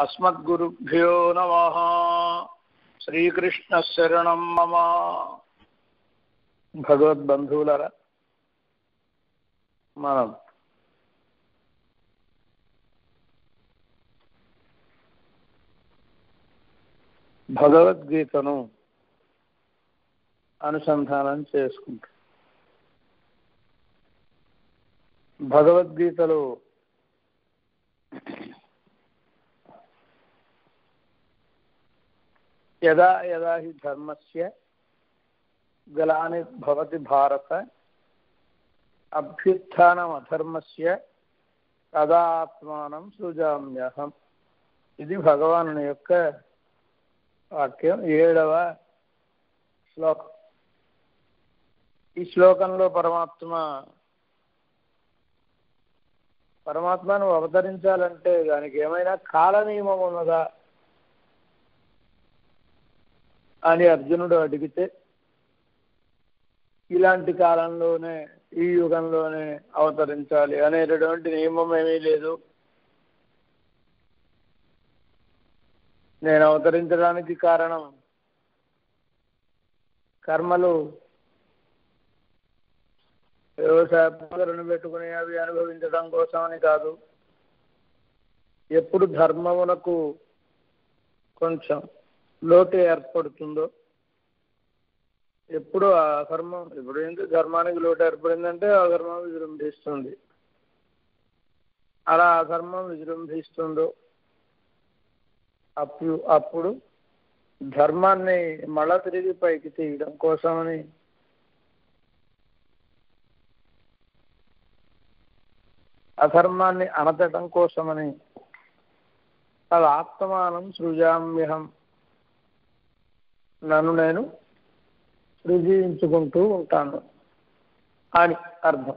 అస్మద్గురుభ్యో నమ. శ్రీకృష్ణ శరణం మమ. భగవద్బంధువులరా మనం భగవద్గీతను అనుసంధానం చేసుకుంటాం. భగవద్గీతలో యదా యదా హి ధర్మస్య గలాని భవతి భారత అభ్యుత్నం అధర్మస్య తదా ఆత్మానం సృజామ్యహం ఇది భగవాను యొక్క వాక్యం ఏడవ శ్లోకం ఈ శ్లోకంలో పరమాత్మ పరమాత్మను అవతరించాలంటే దానికి ఏమైనా కాల నియమం ఉన్నదా అని అర్జునుడు అడిగితే ఇలాంటి కాలంలోనే ఈ యుగంలోనే అవతరించాలి అనేటటువంటి నియమం ఏమీ లేదు. నేను అవతరించడానికి కారణం కర్మలు. వ్యవసాయ పనులను పెట్టుకుని అవి అనుభవించడం కోసమని కాదు. ఎప్పుడు ధర్మమునకు కొంచెం లోటు ఏర్పడుతుందో? ఎప్పుడు ఆ ఇప్పుడు ఏంటి ధర్మానికి లోటు ఏర్పడిందంటే ఆ విజృంభిస్తుంది. అలా ఆ విజృంభిస్తుందో? అప్పుడు అప్పుడు ధర్మాన్ని మళ్ళా తిరిగి పైకి తీయడం కోసమని అధర్మాన్ని అణతటం కోసమని అది ఆత్మానం సృజామ్యహం నన్ను నేను సృజించుకుంటూ ఉంటాను అని అర్థం.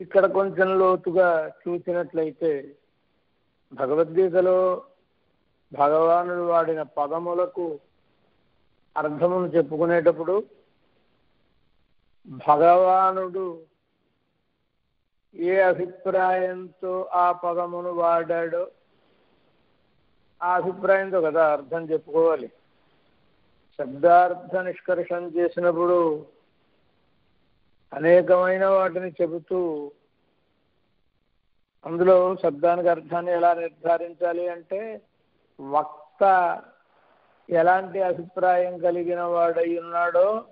ఇక్కడ కొంచెం లోతుగా చూసినట్లయితే భగవద్గీతలో భగవానుడు వాడిన పదములకు అర్థమును చెప్పుకునేటప్పుడు భగవానుడు ఏ అభిప్రాయంతో ఆ పదమును వాడాడో ఆ అభిప్రాయంతో కదా అర్థం చెప్పుకోవాలి. శబ్దార్థ నిష్కర్షణ చేసినప్పుడు అనేకమైన వాటిని చెబుతూ అందులో శబ్దానికి అర్థాన్ని ఎలా నిర్ధారించాలి అంటే వక్త ఎలాంటి అభిప్రాయం కలిగిన వాడై ఉన్నాడో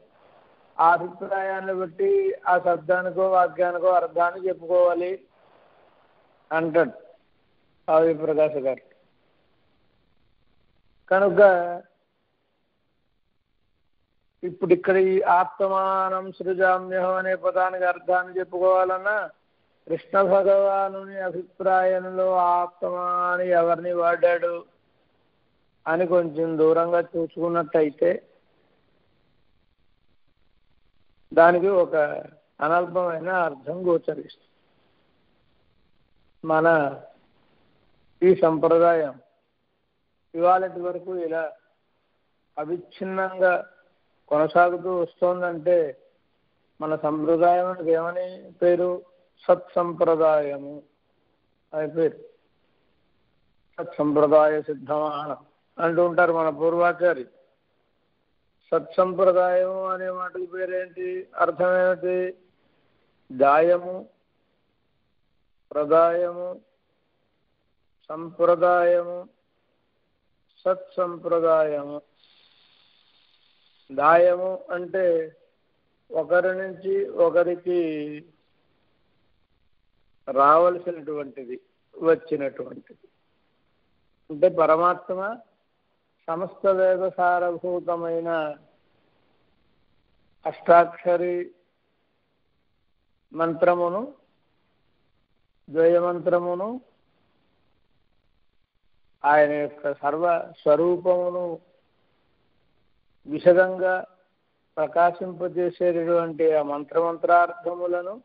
ఆ అభిప్రాయాన్ని బట్టి ఆ శబ్దానికో వాక్యానికో అర్థాన్ని చెప్పుకోవాలి అంటాడు. కావ్య ప్రకాశ్ గారు. కనుక ఇప్పుడు ఇక్కడ ఈ ఆత్మానం సృజామ్యహం అనే పదానికి అర్థాన్ని చెప్పుకోవాలన్నా కృష్ణ భగవానుని అభిప్రాయంలో ఆత్మ అని ఎవరిని వాడాడు అని కొంచెం దూరంగా చూసుకున్నట్టయితే దానికి ఒక అనల్పమైన అర్థం గోచరిస్తుంది. మన ఈ సంప్రదాయం ఇవాళటి వరకు ఇలా అవిచ్ఛిన్నంగా కొనసాగుతూ వస్తోందంటే మన సంప్రదాయం ఏమని పేరు? సత్సంప్రదాయము అని పేరు. సత్సంప్రదాయ సిద్ధమాన అంటూ ఉంటారు మన పూర్వాచారి. సత్సంప్రదాయం అనే మాటకి పేరేంటి? అర్థమేమిటి? దాయము ప్రదాయము సంప్రదాయము సత్సంప్రదాయము. దాయము అంటే ఒకరి నుంచి ఒకరికి రావలసినటువంటిది వచ్చినటువంటిది. అంటే పరమాత్మ సమస్త వేద సారభూతమైన అష్టాక్షరి మంత్రమును ద్వయమంత్రమును ఆయన యొక్క సర్వ స్వరూపమును విశదంగా ప్రకాశింపజేసేటటువంటి ఆ మంత్రమంత్రార్థములను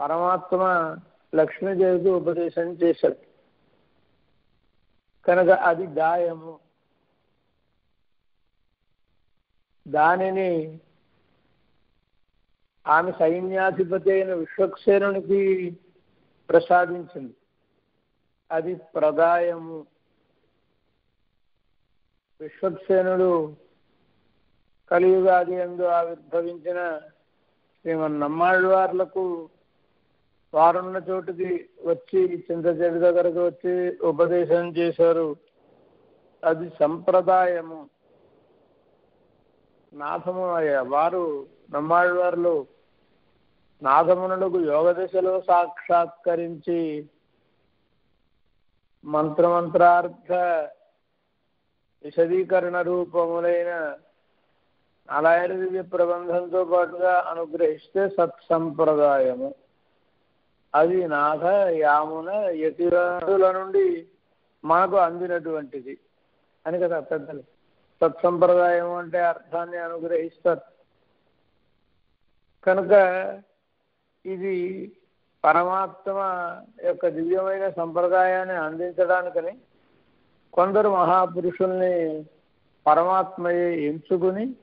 పరమాత్మ లక్ష్మీదేవికి ఉపదేశం చేశాడు. కనుక అది దాయము. దానిని ఆమె సైన్యాధిపతి అయిన విశ్వక్సేనునికి ప్రసాదించింది. అది ప్రదాయము విశ్వక్సేనుడు కలియుగాది ఎందు ఆవిర్భవించిన శ్రీమన్నమ్మాళ్ళవార్లకు వారున్న చోటుకి వచ్చి చింతచెడు దగ్గరకు వచ్చి ఉపదేశం చేశారు. అది సంప్రదాయము. నాథము అయ్యా వారు నమ్మాళ్ళవార్లు నాథమునులకు యోగ దశలో సాక్షాత్కరించి మంత్రమంత్రార్థ విశదీకరణ రూపములైన నారాయణ దివ్య ప్రబంధంతో పాటుగా అనుగ్రహిస్తే సత్సంప్రదాయము. అది నాథ యామున యతిరాజుల నుండి మనకు అందినటువంటిది. అని కదా పెద్దలు. సత్సంప్రదాయం అంటే అర్థాన్ని అనుగ్రహిస్తారు. కనుక ఇది పరమాత్మ యొక్క దివ్యమైన సంప్రదాయాన్ని అందించడానికని కొందరు మహాపురుషుల్ని పరమాత్మయే ఎంచుకుని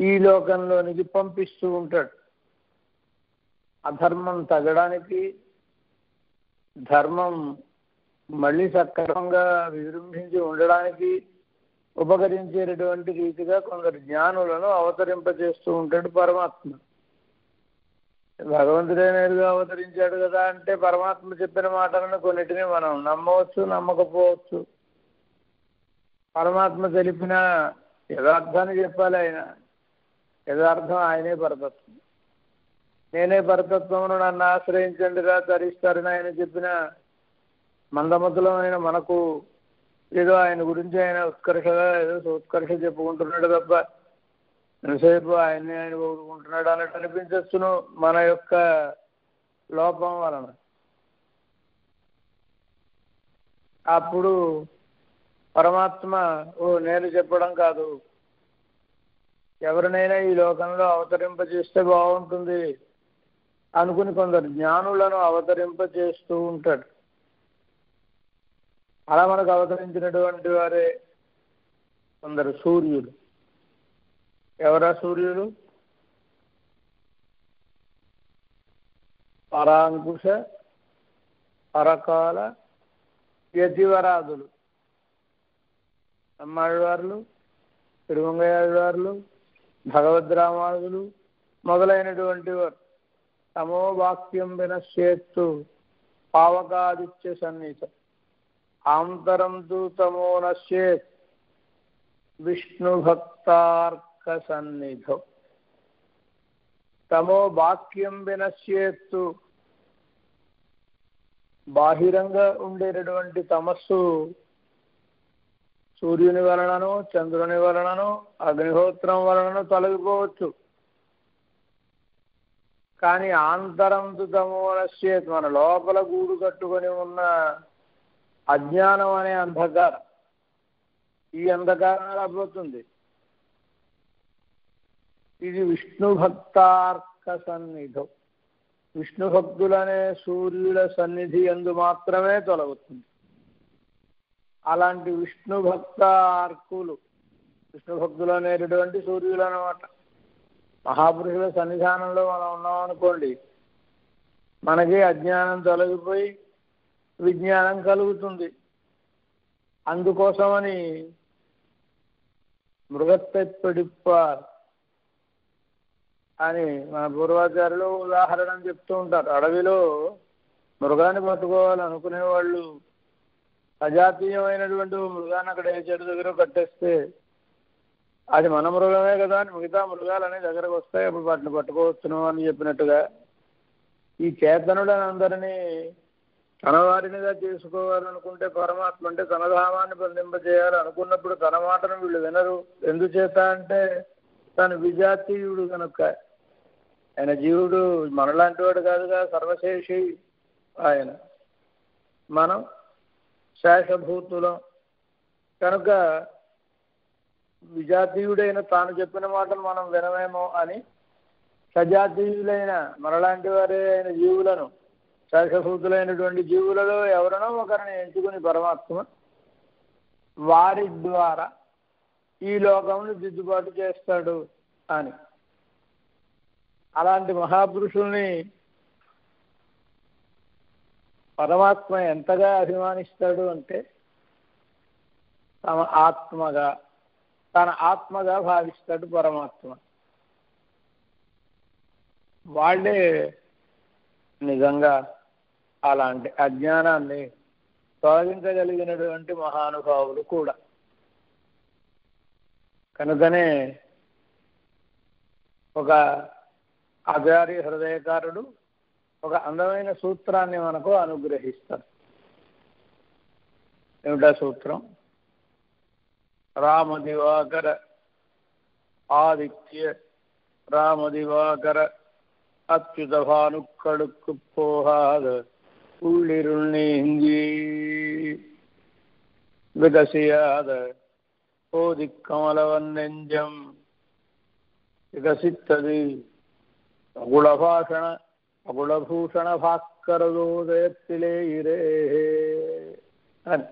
ఈ లోకంలోనికి పంపిస్తూ ఉంటాడు. అధర్మం తగ్గడానికి ధర్మం మళ్ళీ సక్రమంగా విజృంభించి ఉండడానికి ఉపకరించేటటువంటి రీతిగా కొందరు జ్ఞానులను అవతరింపజేస్తూ ఉంటాడు పరమాత్మ. భగవంతుడే నేరుగా అవతరించాడు కదా అంటే పరమాత్మ చెప్పిన మాటలను కొన్నిటిని మనం నమ్మవచ్చు నమ్మకపోవచ్చు. పరమాత్మ తెలిపిన యథార్థాన్ని చెప్పాలి ఆయన. యథార్థం ఆయనే పరతత్వం. నేనే పరతత్వమును నన్ను ఆశ్రయించండిరా తరిస్తారని ఆయన చెప్పిన మందమతులమైన మనకు ఏదో ఆయన గురించి ఆయన ఉత్కర్షగా ఏదో ఉత్కర్ష చెప్పుకుంటున్నాడు తప్ప ఎంతసేపు ఆయన్ని ఆయన కోరుకుంటున్నాడు అన్నట్టు అనిపించచ్చును మన యొక్క లోపం వలన. అప్పుడు పరమాత్మ ఓ నేను చెప్పడం కాదు ఎవరినైనా ఈ లోకంలో అవతరింపజేస్తే బాగుంటుంది అనుకుని కొందరు జ్ఞానులను అవతరింపజేస్తూ ఉంటాడు. అలా మనకు అవతరించినటువంటి వారే కొందరు సూర్యుడు ఎవరా సూర్యుడు? పరాంకుశ పరకాల యతివరాదులు. అమ్మాళ్ళవార్లు తిరుమంగయాళ్ళవార్లు భగవద్రామాదులు మొదలైనటువంటి వారు తమో వాక్యం వినశ్చేత్తు పావకాదిత్య సన్నిహిత. ఆంతరం తు తమో నశ్చేత్. విష్ణు భక్తార్క సన్నిధం. తమో వాక్యం వినశ్చేత్తు. బాహిరంగా ఉండేటటువంటి తమస్సు సూర్యుని వలనను చంద్రుని వలనను అగ్నిహోత్రం వలనను తొలగిపోవచ్చు. కానీ ఆంతరంతు తమో నశ్చేత్ మన లోపల గూడు కట్టుకొని ఉన్న అజ్ఞానం అనే అంధకారం ఈ అంధకారం రాబోతుంది. ఇది విష్ణు భక్తార్క సన్నిధం విష్ణు భక్తులనే సూర్యుల సన్నిధి ఎందు మాత్రమే తొలగుతుంది. అలాంటి విష్ణు భక్త అర్కులు విష్ణు భక్తులు అనేటటువంటి సూర్యులు అనమాట మహాపురుషుల సన్నిధానంలో మనం ఉన్నాం అనుకోండి మనకి అజ్ఞానం తొలగిపోయి విజ్ఞానం కలుగుతుంది. అందుకోసమని మృగత్తెప్పడిప్పార్ అని మన పూర్వాచార్యులు ఉదాహరణ చెప్తూ ఉంటారు. అడవిలో మృగాన్ని పట్టుకోవాలనుకునే వాళ్ళు అజాతీయమైనటువంటి మృగాన్ని అక్కడ ఏ చెట్టు దగ్గర కట్టేస్తే అది మన మృగమే కదా అని మిగతా మృగాలు అనే దగ్గరకు వస్తాయి అప్పుడు వాటిని పట్టుకోవచ్చును అని చెప్పినట్టుగా ఈ చేతనుడని అందరినీ తన వారినిగా చేసుకోవాలనుకుంటే పరమాత్మ అంటే తన ధామాన్ని బంధింపజేయాలి అనుకున్నప్పుడు తన మాటను వీళ్ళు వినరు. ఎందుచేత అంటే తను విజాతీయుడు కనుక. ఆయన జీవుడు మనలాంటి వాడు కాదుగా సర్వశేషి ఆయన. మనం శేషభూతులం. కనుక విజాతీయుడైన తాను చెప్పిన మాటను మనం వినమేమో అని సజాతీయులైన మనలాంటి వారే అయిన జీవులను శేషభూతులైనటువంటి జీవులలో ఎవరినో ఒకరిని ఎంచుకుని పరమాత్మ వారి ద్వారా ఈ లోకమును దిద్దుబాటు చేస్తాడు అని. అలాంటి మహాపురుషుల్ని పరమాత్మ ఎంతగా అభిమానిస్తాడు అంటే తమ ఆత్మగా తన ఆత్మగా భావిస్తాడు పరమాత్మ. వాళ్ళే నిజంగా అలాంటి అజ్ఞానాన్ని తొలగించగలిగినటువంటి మహానుభావులు కూడా. కనుకనే ఒక ఆచార్య హృదయకారుడు ఒక అందమైన సూత్రాన్ని మనకు అనుగ్రహిస్తాడు ఏమిటా సూత్రం రామదివాకర ఆదిత్య రామదివాకర அச்சுத பானுக்களுக்கு போகாத உள்ளிருள் நீங்கி விகசியாத போதி கமலவன் நெஞ்சம் விகசித்தது அகுலபாஷண அகுலபூஷண భాస్కరదోదయత్తిలే ఇరే అని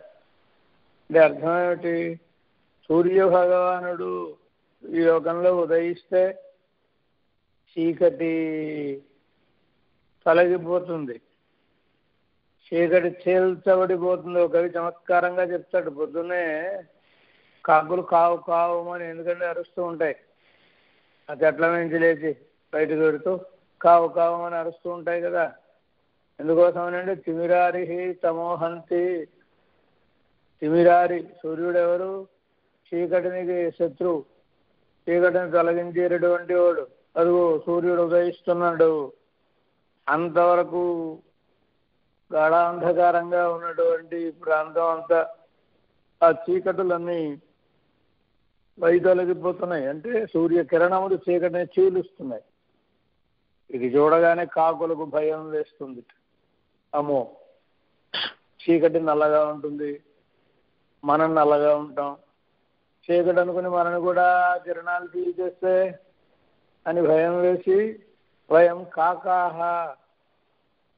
అంటే అర్థం ఏమిటి సూర్య భగవానుడు ఈ లోకంలో ఉదయిస్తే చీకటి తొలగిపోతుంది చీకటి చీల్చబడిపోతుంది ఒక కవి చమత్కారంగా చెప్తాడు పొద్దున్నే కాకులు కావు కావు అని ఎందుకంటే అరుస్తూ ఉంటాయి ఆ చెట్ల నుంచి లేచి బయటకు పెడుతూ కావు కావు అని అరుస్తూ ఉంటాయి కదా. ఎందుకోసమనండి తిమిరారి తమోహంతి. తిమిరారి సూర్యుడెవరు? చీకటినికి శత్రువు చీకటిని తొలగించేటటువంటి వాడు. అదిగో సూర్యుడు ఉదయిస్తున్నాడు. అంతవరకు గాఢాంధకారంగా ఉన్నటువంటి ప్రాంతం అంతా ఆ చీకటులన్నీ వైదొలగిపోతున్నాయి. అంటే సూర్యకిరణములు చీకటిని చీలుస్తున్నాయి. ఇది చూడగానే కాకులకు భయం వేస్తుంది. అమ్మో చీకటి నల్లగా ఉంటుంది. మనం నల్లగా ఉంటాం. చీకటి అనుకుని మనని కూడా కిరణాలు తీసేస్తే అని భయం వేసి వయం కాకాహ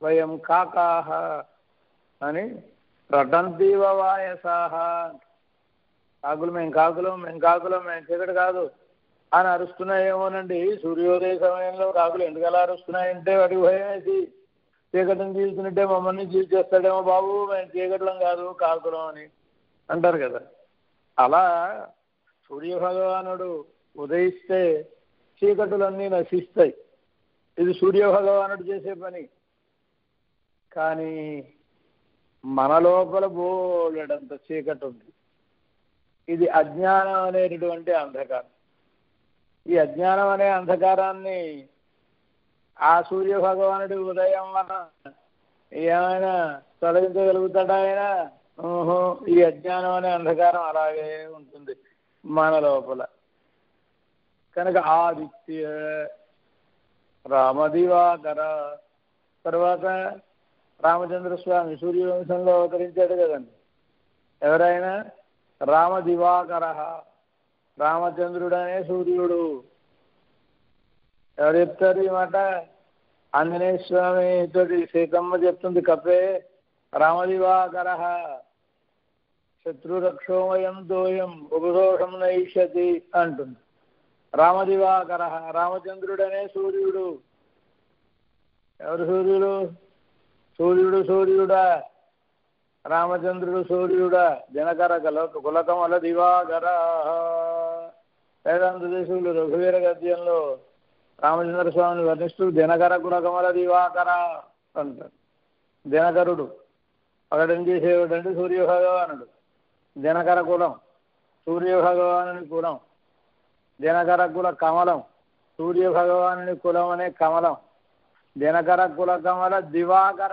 వయం కాకాహ అని రటంతీవ వాయసాహ కాకులు మేము కాకులం మేము కాకులం మేము చీకటి కాదు. అని అరుస్తున్నాయేమోనండి. సూర్యోదయ సమయంలో రాకులు ఎందుకు ఎలా అరుస్తున్నాయంటే వాడికి భయం వేసి చీకటిని చీల్చుకుంటే మమ్మల్ని చీల్చేస్తాడేమో బాబు. మేము చీకట్లం కాదు కాకులం అని అంటారు కదా. అలా సూర్యభగవానుడు ఉదయిస్తే చీకటులన్నీ నశిస్తాయి. ఇది సూర్యభగవానుడు చేసే పని. కానీ మన లోపల బోలెడంత చీకటి ఉంది. ఇది అజ్ఞానం అనేటటువంటి అంధకారం. ఈ అజ్ఞానం అనే అంధకారాన్ని ఆ సూర్య భగవానుడి ఉదయం వలన ఏమైనా తొలగించగలుగుతాడా ఆయన? ఓహో ఈ అజ్ఞానం అనే అంధకారం అలాగే ఉంటుంది మన లోపల. కనుక ఆదిత్య రామదివాకర తర్వాత రామచంద్ర స్వామి సూర్యవంశంలో అవతరించాడు కదండి. ఎవరైనా? రామదివాకర రామచంద్రుడనే సూర్యుడు. ఎవరు చెప్తారు ఈ మాట? ఆంజనేయ స్వామి తోటి సీతమ్మ చెప్తుంది కప్పే రామదివాకర. శత్రురక్షోమయం దోయం ఉపదోషం నైష్యతి అంటుంది. రామదివాకర రామచంద్రుడనే సూర్యుడు. ఎవరు సూర్యుడు? సూర్యుడు సూర్యుడా? రామచంద్రుడు సూర్యుడా? జనకర కల కులకమల దివాకర. వేదాంత దేశులు రఘువీర గద్యంలో రామచంద్ర స్వామిని వర్ణిస్తూ దినకర కులకమల దివాకర అంటారు. దినకరుడు. ప్రకటన చేసేవాడు అంటే సూర్య భగవానుడు దినకర కులం సూర్య భగవానుని కులం దినకర కుల కమలం. సూర్య భగవానుని కులం అనే కమలం. దినకర కుల కమల దివాకర.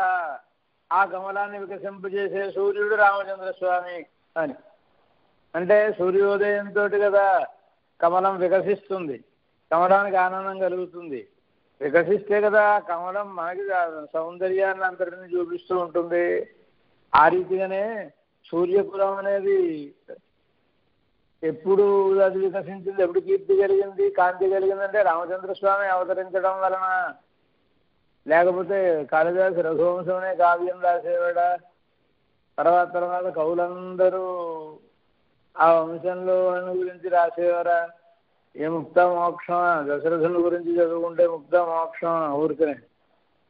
ఆ కమలాన్ని వికసింపజేసే సూర్యుడు రామచంద్ర స్వామి అని. అంటే సూర్యోదయంతో కదా కమలం వికసిస్తుంది. కమలానికి ఆనందం కలుగుతుంది. వికసిస్తే కదా కమలం మనకి సౌందర్యాన్ని అంతటిని చూపిస్తూ ఉంటుంది. ఆ రీతిగానే సూర్యకులం అనేది ఎప్పుడు అది వికసించింది ఎప్పుడు కీర్తి కలిగింది కాంతి కలిగిందంటే రామచంద్ర స్వామి అవతరించడం వలన. లేకపోతే కాళిదాసు రఘువంశమనే కావ్యం రాసేవాడా? తర్వాత తర్వాత కవులందరూ ఆ వంశంలో గురించి రాసేవారా? ఏ ముక్త మోక్షం దశరథుల గురించి చదువుకుంటే ముక్త మోక్షం ఊరికనే.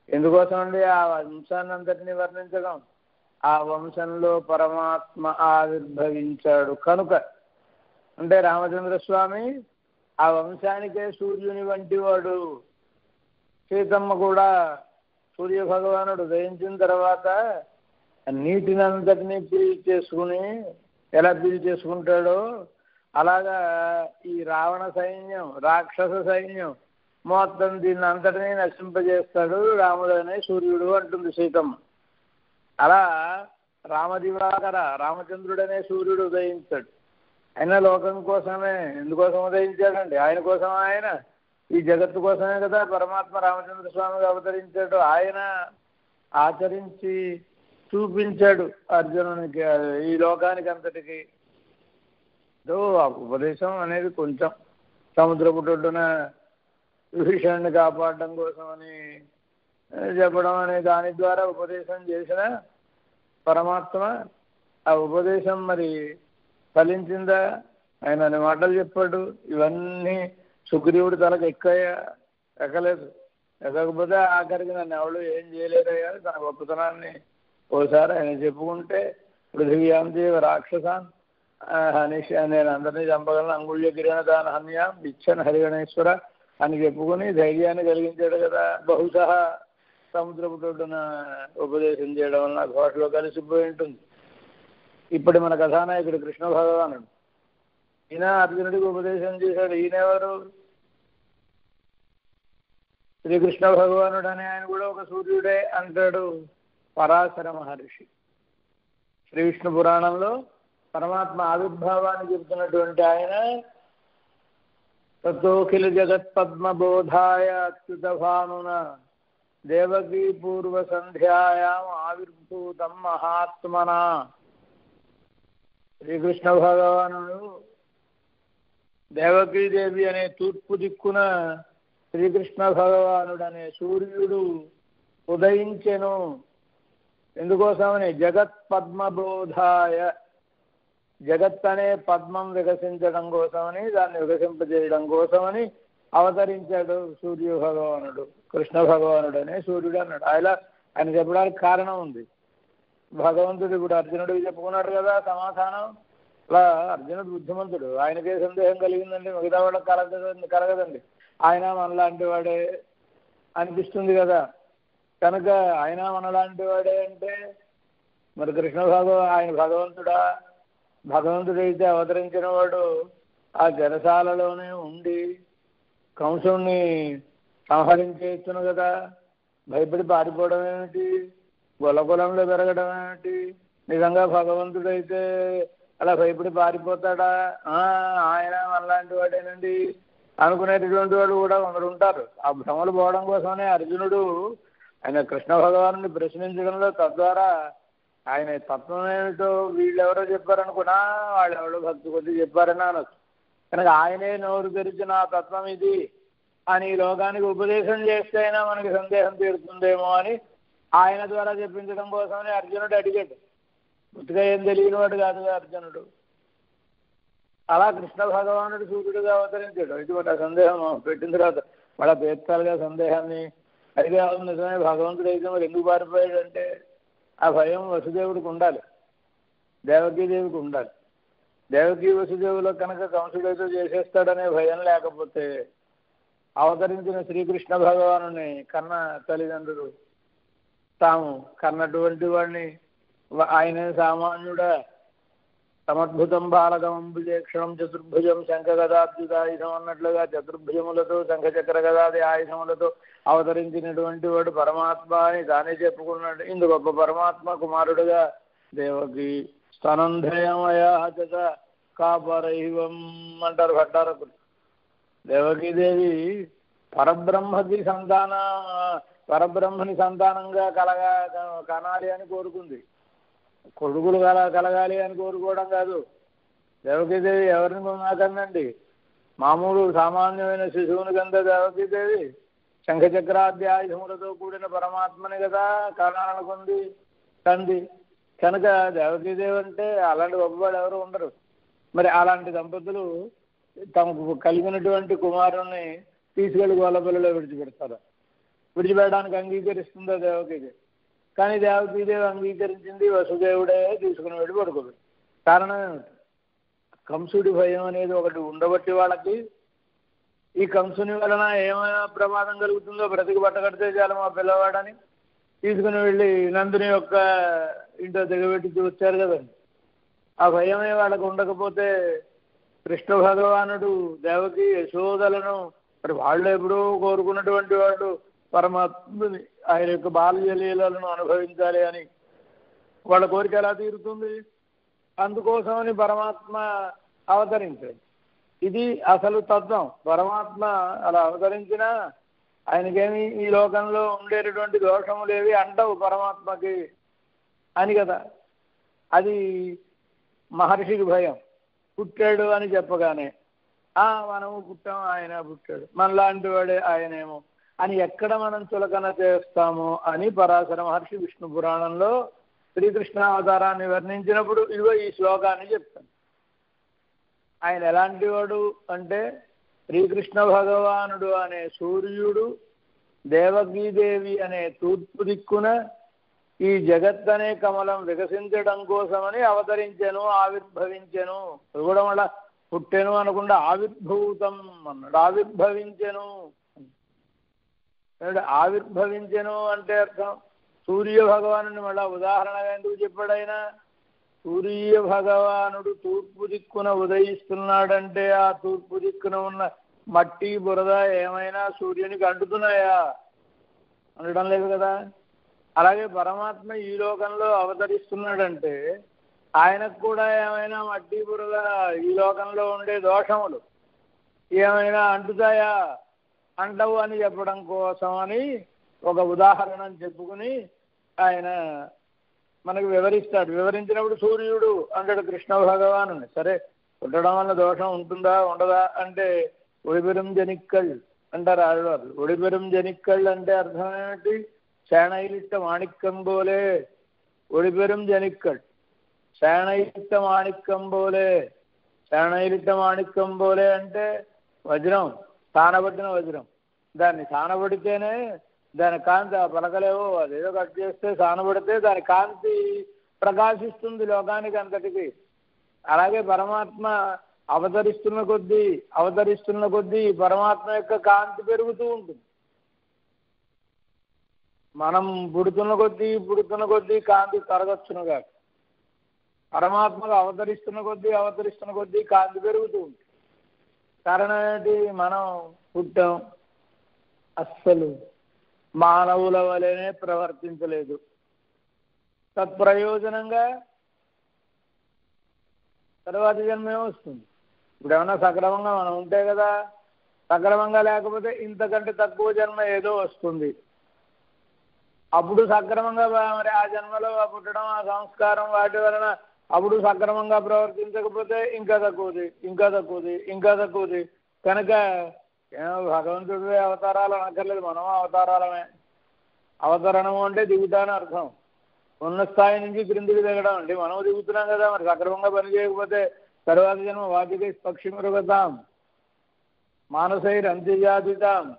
ఎందుకోసం అండి ఆ వంశాన్ని అంతటిని వర్ణించడం? ఆ వంశంలో పరమాత్మ ఆవిర్భవించాడు కనుక. అంటే రామచంద్ర స్వామి ఆ వంశానికే సూర్యుని వంటి వాడు సీతమ్మ కూడా సూర్య భగవానుడు ఉదయించిన తర్వాత నీటినంతటినీ పీల్ చేసుకుని ఎలా పీల్ చేసుకుంటాడో అలాగా ఈ రావణ సైన్యం రాక్షస సైన్యం మొత్తం దీన్ని అంతటినీ నశింపజేస్తాడు రాముడు అనే సూర్యుడు అంటుంది సీతమ్మ అలా రామదివాకర రామచంద్రుడనే సూర్యుడు ఉదయించాడు. ఆయన లోకం కోసమే ఎందుకోసం ఉదయించాడండి? ఆయన కోసం ఆయన? ఈ జగత్తు కోసమే కదా పరమాత్మ రామచంద్ర స్వామిగా అవతరించాడు. ఆయన ఆచరించి చూపించాడు అర్జునునికి ఈ లోకానికి అంతటికి ఆ ఉపదేశం అనేది కొంచెం సముద్రపు ఒడ్డున విభీషణుని కాపాడడం కోసమని చెప్పడం అనే దాని ద్వారా ఉపదేశం చేసిన పరమాత్మ ఆ ఉపదేశం మరి ఫలించిందా? ఆయన అనే మాటలు చెప్పాడు. ఇవన్నీ సుగ్రీవుడి తలకు ఎక్కయ్యా ఎక్కలేదు. ఎక్కకపోతే ఆఖరికి నన్ను ఎవడు ఏం చేయలేదయ్యా తన గొప్పతనాన్ని ఓసారి ఆయన చెప్పుకుంటే పృథివ్యాందేవ రాక్షసాన్ హనీష్ నేను అందరినీ చంపగలను అంగుళ్య గిరిణ దాన హన్యాం ఇచ్చన్ హరిగణేశ్వర అని చెప్పుకుని ధైర్యాన్ని కలిగించాడు కదా. బహుశా సముద్రపు తొడ్డున ఉపదేశం చేయడం వలన ఘోషలో కలిసిపోయి ఉంటుంది. ఇప్పటి మన కథానాయకుడు కృష్ణ భగవానుడు. ఈయన అర్జునుడికి ఉపదేశం చేశాడు. ఈయనెవరు శ్రీకృష్ణ భగవానుడు అని ఆయన కూడా ఒక సూర్యుడే అంటాడు. పరాశర మహర్షి. శ్రీ విష్ణు పురాణంలో పరమాత్మ ఆవిర్భావాన్ని చెబుతున్నటువంటి ఆయన తతోఖిల జగత్ పద్మబోధాయ అత్యుత భానున దేవకీ పూర్వ సంధ్యాయాం ఆవిర్భూతం మహాత్మన. శ్రీకృష్ణ భగవానుడు దేవకీదేవి అనే తూర్పు దిక్కున శ్రీకృష్ణ భగవానుడు అనే సూర్యుడు ఉదయించెను. ఎందుకోసమని జగత్ పద్మబోధాయ జగత్ అనే పద్మం వికసించడం కోసమని దాన్ని వికసింపజేయడం కోసమని అవతరించాడు సూర్య భగవానుడు కృష్ణ భగవానుడు అనే సూర్యుడు అన్నాడు. ఆయన ఆయన చెప్పడానికి కారణం ఉంది. భగవంతుడు ఇప్పుడు అర్జునుడికి చెప్పుకున్నాడు కదా సమాధానం. అలా అర్జునుడు బుద్ధిమంతుడు. ఆయనకే సందేహం కలిగిందండి. మిగతా వాళ్ళకి కలగదండి కలగదండి. ఆయన మనలాంటి వాడే అనిపిస్తుంది కదా. కనుక ఆయన మనలాంటి వాడే అంటే మరి కృష్ణ భగవ ఆయన భగవంతుడా? భగవంతుడైతే అవతరించిన వాడు ఆ జనశాలలోనే ఉండి కంసుణ్ణి సంహరించేస్తును కదా? భయపడి పారిపోవడం ఏమిటి? గొలగొలంలో పెరగడం ఏమిటి? నిజంగా భగవంతుడైతే అలా భయపడి పారిపోతాడా? ఆయన మనలాంటి వాడేనండి అనుకునేటటువంటి వాడు కూడా కొందరు ఉంటారు. ఆ భ్రమలు పోవడం కోసమనే అర్జునుడు ఆయన కృష్ణ భగవాను ప్రశ్నించడంలో తద్వారా ఆయన తత్వం ఏమిటో వీళ్ళెవరో చెప్పారనుకున్నా వాళ్ళు ఎవరో భక్తి కొద్ది చెప్పారని అనొచ్చు. కనుక ఆయనే నోరు తెరిచిన నా తత్వం ఇది అని లోకానికి ఉపదేశం చేస్తే అయినా మనకి సందేహం తీరుతుందేమో అని ఆయన ద్వారా చెప్పించడం కోసమని అర్జునుడు అడిగాడు. గుర్తుగా ఏం తెలియని వాడు కాదు అర్జునుడు. అలా కృష్ణ భగవానుడు సూర్యుడుగా అవతరించాడు. ఇటువంటి సందేహం పెట్టిన తర్వాత వాళ్ళ తీర్చాలిగా సందేహాన్ని అయితే అవును నిజమే భగవంతుడు అయితే మరి ఎందుకు పారిపోయాడు అంటే ఆ భయం వసుదేవుడికి ఉండాలి. దేవకీదేవికి ఉండాలి. దేవకీ వసుదేవులకు కనుక కంసుడైతే చేసేస్తాడనే భయం లేకపోతే అవతరించిన శ్రీకృష్ణ భగవాను కన్న తల్లిదండ్రులు తాము కన్నటువంటి వాడిని ఆయన సామాన్యుడా సమద్భుతం బాలకమంబుజేక్షణం చతుర్భుజం శంఖ గదాబ్జుదాయుధం అన్నట్లుగా చతుర్భుజములతో శంఖ చక్ర గదాది ఆయుధములతో అవతరించినటువంటి వాడు పరమాత్మ అని తానే చెప్పుకున్నాడు. ఇందు గొప్ప పరమాత్మ కుమారుడుగా దేవకి స్తనంధయమయాచక కాపరైవం అంటారు భట్టారకులు. దేవకీదేవి పరబ్రహ్మకి సంతాన పరబ్రహ్మని సంతానంగా కలగా కనాలి అని కోరుకుంది. కొడుకులు కల కలగాలి అని కోరుకోవడం కాదు. దేవకీదేవి ఎవరిని కొన్నాకండి మామూలు సామాన్యమైన శిశువుని కంద దేవకీదేవి శంఖచక్రాధ్యాయుధములతో కూడిన పరమాత్మని కదా కనాలనుకుంది కంది కనుక దేవకీదేవి అంటే అలాంటి గొప్పవాడు ఎవరు ఉండరు. మరి అలాంటి దంపతులు తమకు కలిగినటువంటి కుమారుణ్ణి తీసుకెళ్ళి గోలపల్లిలో విడిచిపెడతారు. విడిచిపెట్టడానికి అంగీకరిస్తుందా దేవకిది కానీ దేవకీదేవి అంగీకరించింది వసుదేవుడే తీసుకుని వెళ్ళి పడుకోబెట్టి కారణం ఏమిటి? కంసుడి భయం అనేది ఒకటి ఉండబట్టి వాళ్ళకి ఈ కంసుని వలన ఏమైనా ప్రమాదం కలుగుతుందో బ్రతికి పట్టగడితే చాలు మా పిల్లవాడని తీసుకుని వెళ్ళి నందుని యొక్క ఇంట్లో దిగబెట్టి వచ్చారు కదండి. ఆ భయమే వాళ్ళకు ఉండకపోతే కృష్ణ భగవానుడు దేవకి యశోదలను మరి వాళ్ళు ఎప్పుడూ కోరుకున్నటువంటి వాళ్ళు పరమాత్మని ఆయన యొక్క బాల్య లీలలను అనుభవించాలి అని వాళ్ళ కోరిక ఎలా తీరుతుంది? అందుకోసమని పరమాత్మ అవతరించాడు. ఇది అసలు తత్వం. పరమాత్మ అలా అవతరించినా ఆయనకేమి ఈ లోకంలో ఉండేటటువంటి దోషములేవి అంటవు పరమాత్మకి అని కదా. అది మహర్షికి భయం. పుట్టాడు అని చెప్పగానే ఆ మనము పుట్టాం ఆయన పుట్టాడు. మనలాంటి వాడే ఆయనేమో. అని ఎక్కడ మనం చులకన చేస్తాము అని పరాశర మహర్షి విష్ణు పురాణంలో శ్రీకృష్ణ అవతారాన్ని వర్ణించినప్పుడు ఇదిగో ఈ శ్లోకాన్ని చెప్తాను. ఆయన ఎలాంటి వాడు అంటే శ్రీకృష్ణ భగవానుడు అనే సూర్యుడు దేవగీదేవి అనే తూర్పు దిక్కున ఈ జగత్ అనే కమలం వికసించడం కోసమని అవతరించెను ఆవిర్భవించను. అది కూడా మళ్ళా పుట్టెను అనకుండా ఆవిర్భూతం అన్నాడు. ఆవిర్భవించెను. ఏమిటి ఆవిర్భవించెను అంటే అర్థం. సూర్య భగవాను మళ్ళా ఉదాహరణగా ఎందుకు చెప్పాడు ఆయన? సూర్య భగవానుడు తూర్పు దిక్కున ఉదయిస్తున్నాడంటే ఆ తూర్పు దిక్కున ఉన్న మట్టి బురద ఏమైనా సూర్యునికి అంటుతున్నాయా? అనడం లేదు కదా. అలాగే పరమాత్మ ఈ లోకంలో అవతరిస్తున్నాడంటే ఆయనకు కూడా ఏమైనా మట్టి బురద ఈ లోకంలో ఉండే దోషములు ఏమైనా అంటుతాయా? అంటవు అని చెప్పడం కోసమని ఒక ఉదాహరణ చెప్పుకుని ఆయన మనకు వివరిస్తాడు. వివరించినప్పుడు సూర్యుడు అంటాడు కృష్ణ భగవాను సరే పుట్టడం వల్ల దోషం ఉంటుందా ఉండదా? అంటే ఒడిపెరం జనిక్కల్ అంటారు ఆడవారు ఒడిపెరం జనిక్కల్ అంటే అర్థం ఏమిటి? శేణయిలిట్ట మాణిక్యం పోలే ఒడిపెరం జనిక్కల్. శేణయిలిట్ట మాణిక్యం పోలే శేణయిలిట్ట మాణిక్యం పోలే అంటే వజ్రం. సానబడిన వజ్రం. దాన్ని సానబడితేనే దాని కాంతి ఆ పలకలేవో అదేదో కట్ చేస్తే సానబడితే దాని కాంతి ప్రకాశిస్తుంది లోకానికి అంతటికి. అలాగే పరమాత్మ అవతరిస్తున్న కొద్దీ అవతరిస్తున్న కొద్దీ పరమాత్మ యొక్క కాంతి పెరుగుతూ ఉంటుంది. మనం పుడుతున్న కొద్దీ పుడుతున్న కొద్దీ కాంతి తరగచ్చునుగా పరమాత్మకు అవతరిస్తున్న కొద్దీ అవతరిస్తున్న కొద్దీ కాంతి పెరుగుతూ ఉంటుంది. కారణం ఏంటి మనం పుట్టాం అస్సలు మానవుల వలెనే ప్రవర్తించలేదు. తత్ప్రయోజనంగా తర్వాత జన్మే వస్తుంది. ఇప్పుడు ఏమన్నా సక్రమంగా మనం ఉంటే కదా సక్రమంగా లేకపోతే ఇంతకంటే తక్కువ జన్మ ఏదో వస్తుంది. అప్పుడు సక్రమంగా మరి ఆ జన్మలో పుట్టడం ఆ సంస్కారం వాటి వలన అప్పుడు సక్రమంగా ప్రవర్తించకపోతే ఇంకా తక్కువది ఇంకా తక్కువది ఇంకా తక్కువది. కనుక ఏమో భగవంతుడి అవతారాలు అనక్కర్లేదు మనం అవతారాలమే. అవతరణము అంటే దిగుతాను అర్థం. ఉన్న స్థాయి నుంచి క్రిందికి దిగడం అండి. మనం దిగుతున్నాం కదా మరి సక్రమంగా పని చేయకపోతే తర్వాత జన్మ వాటికి మానసైర్ అంత్యజాతితాం.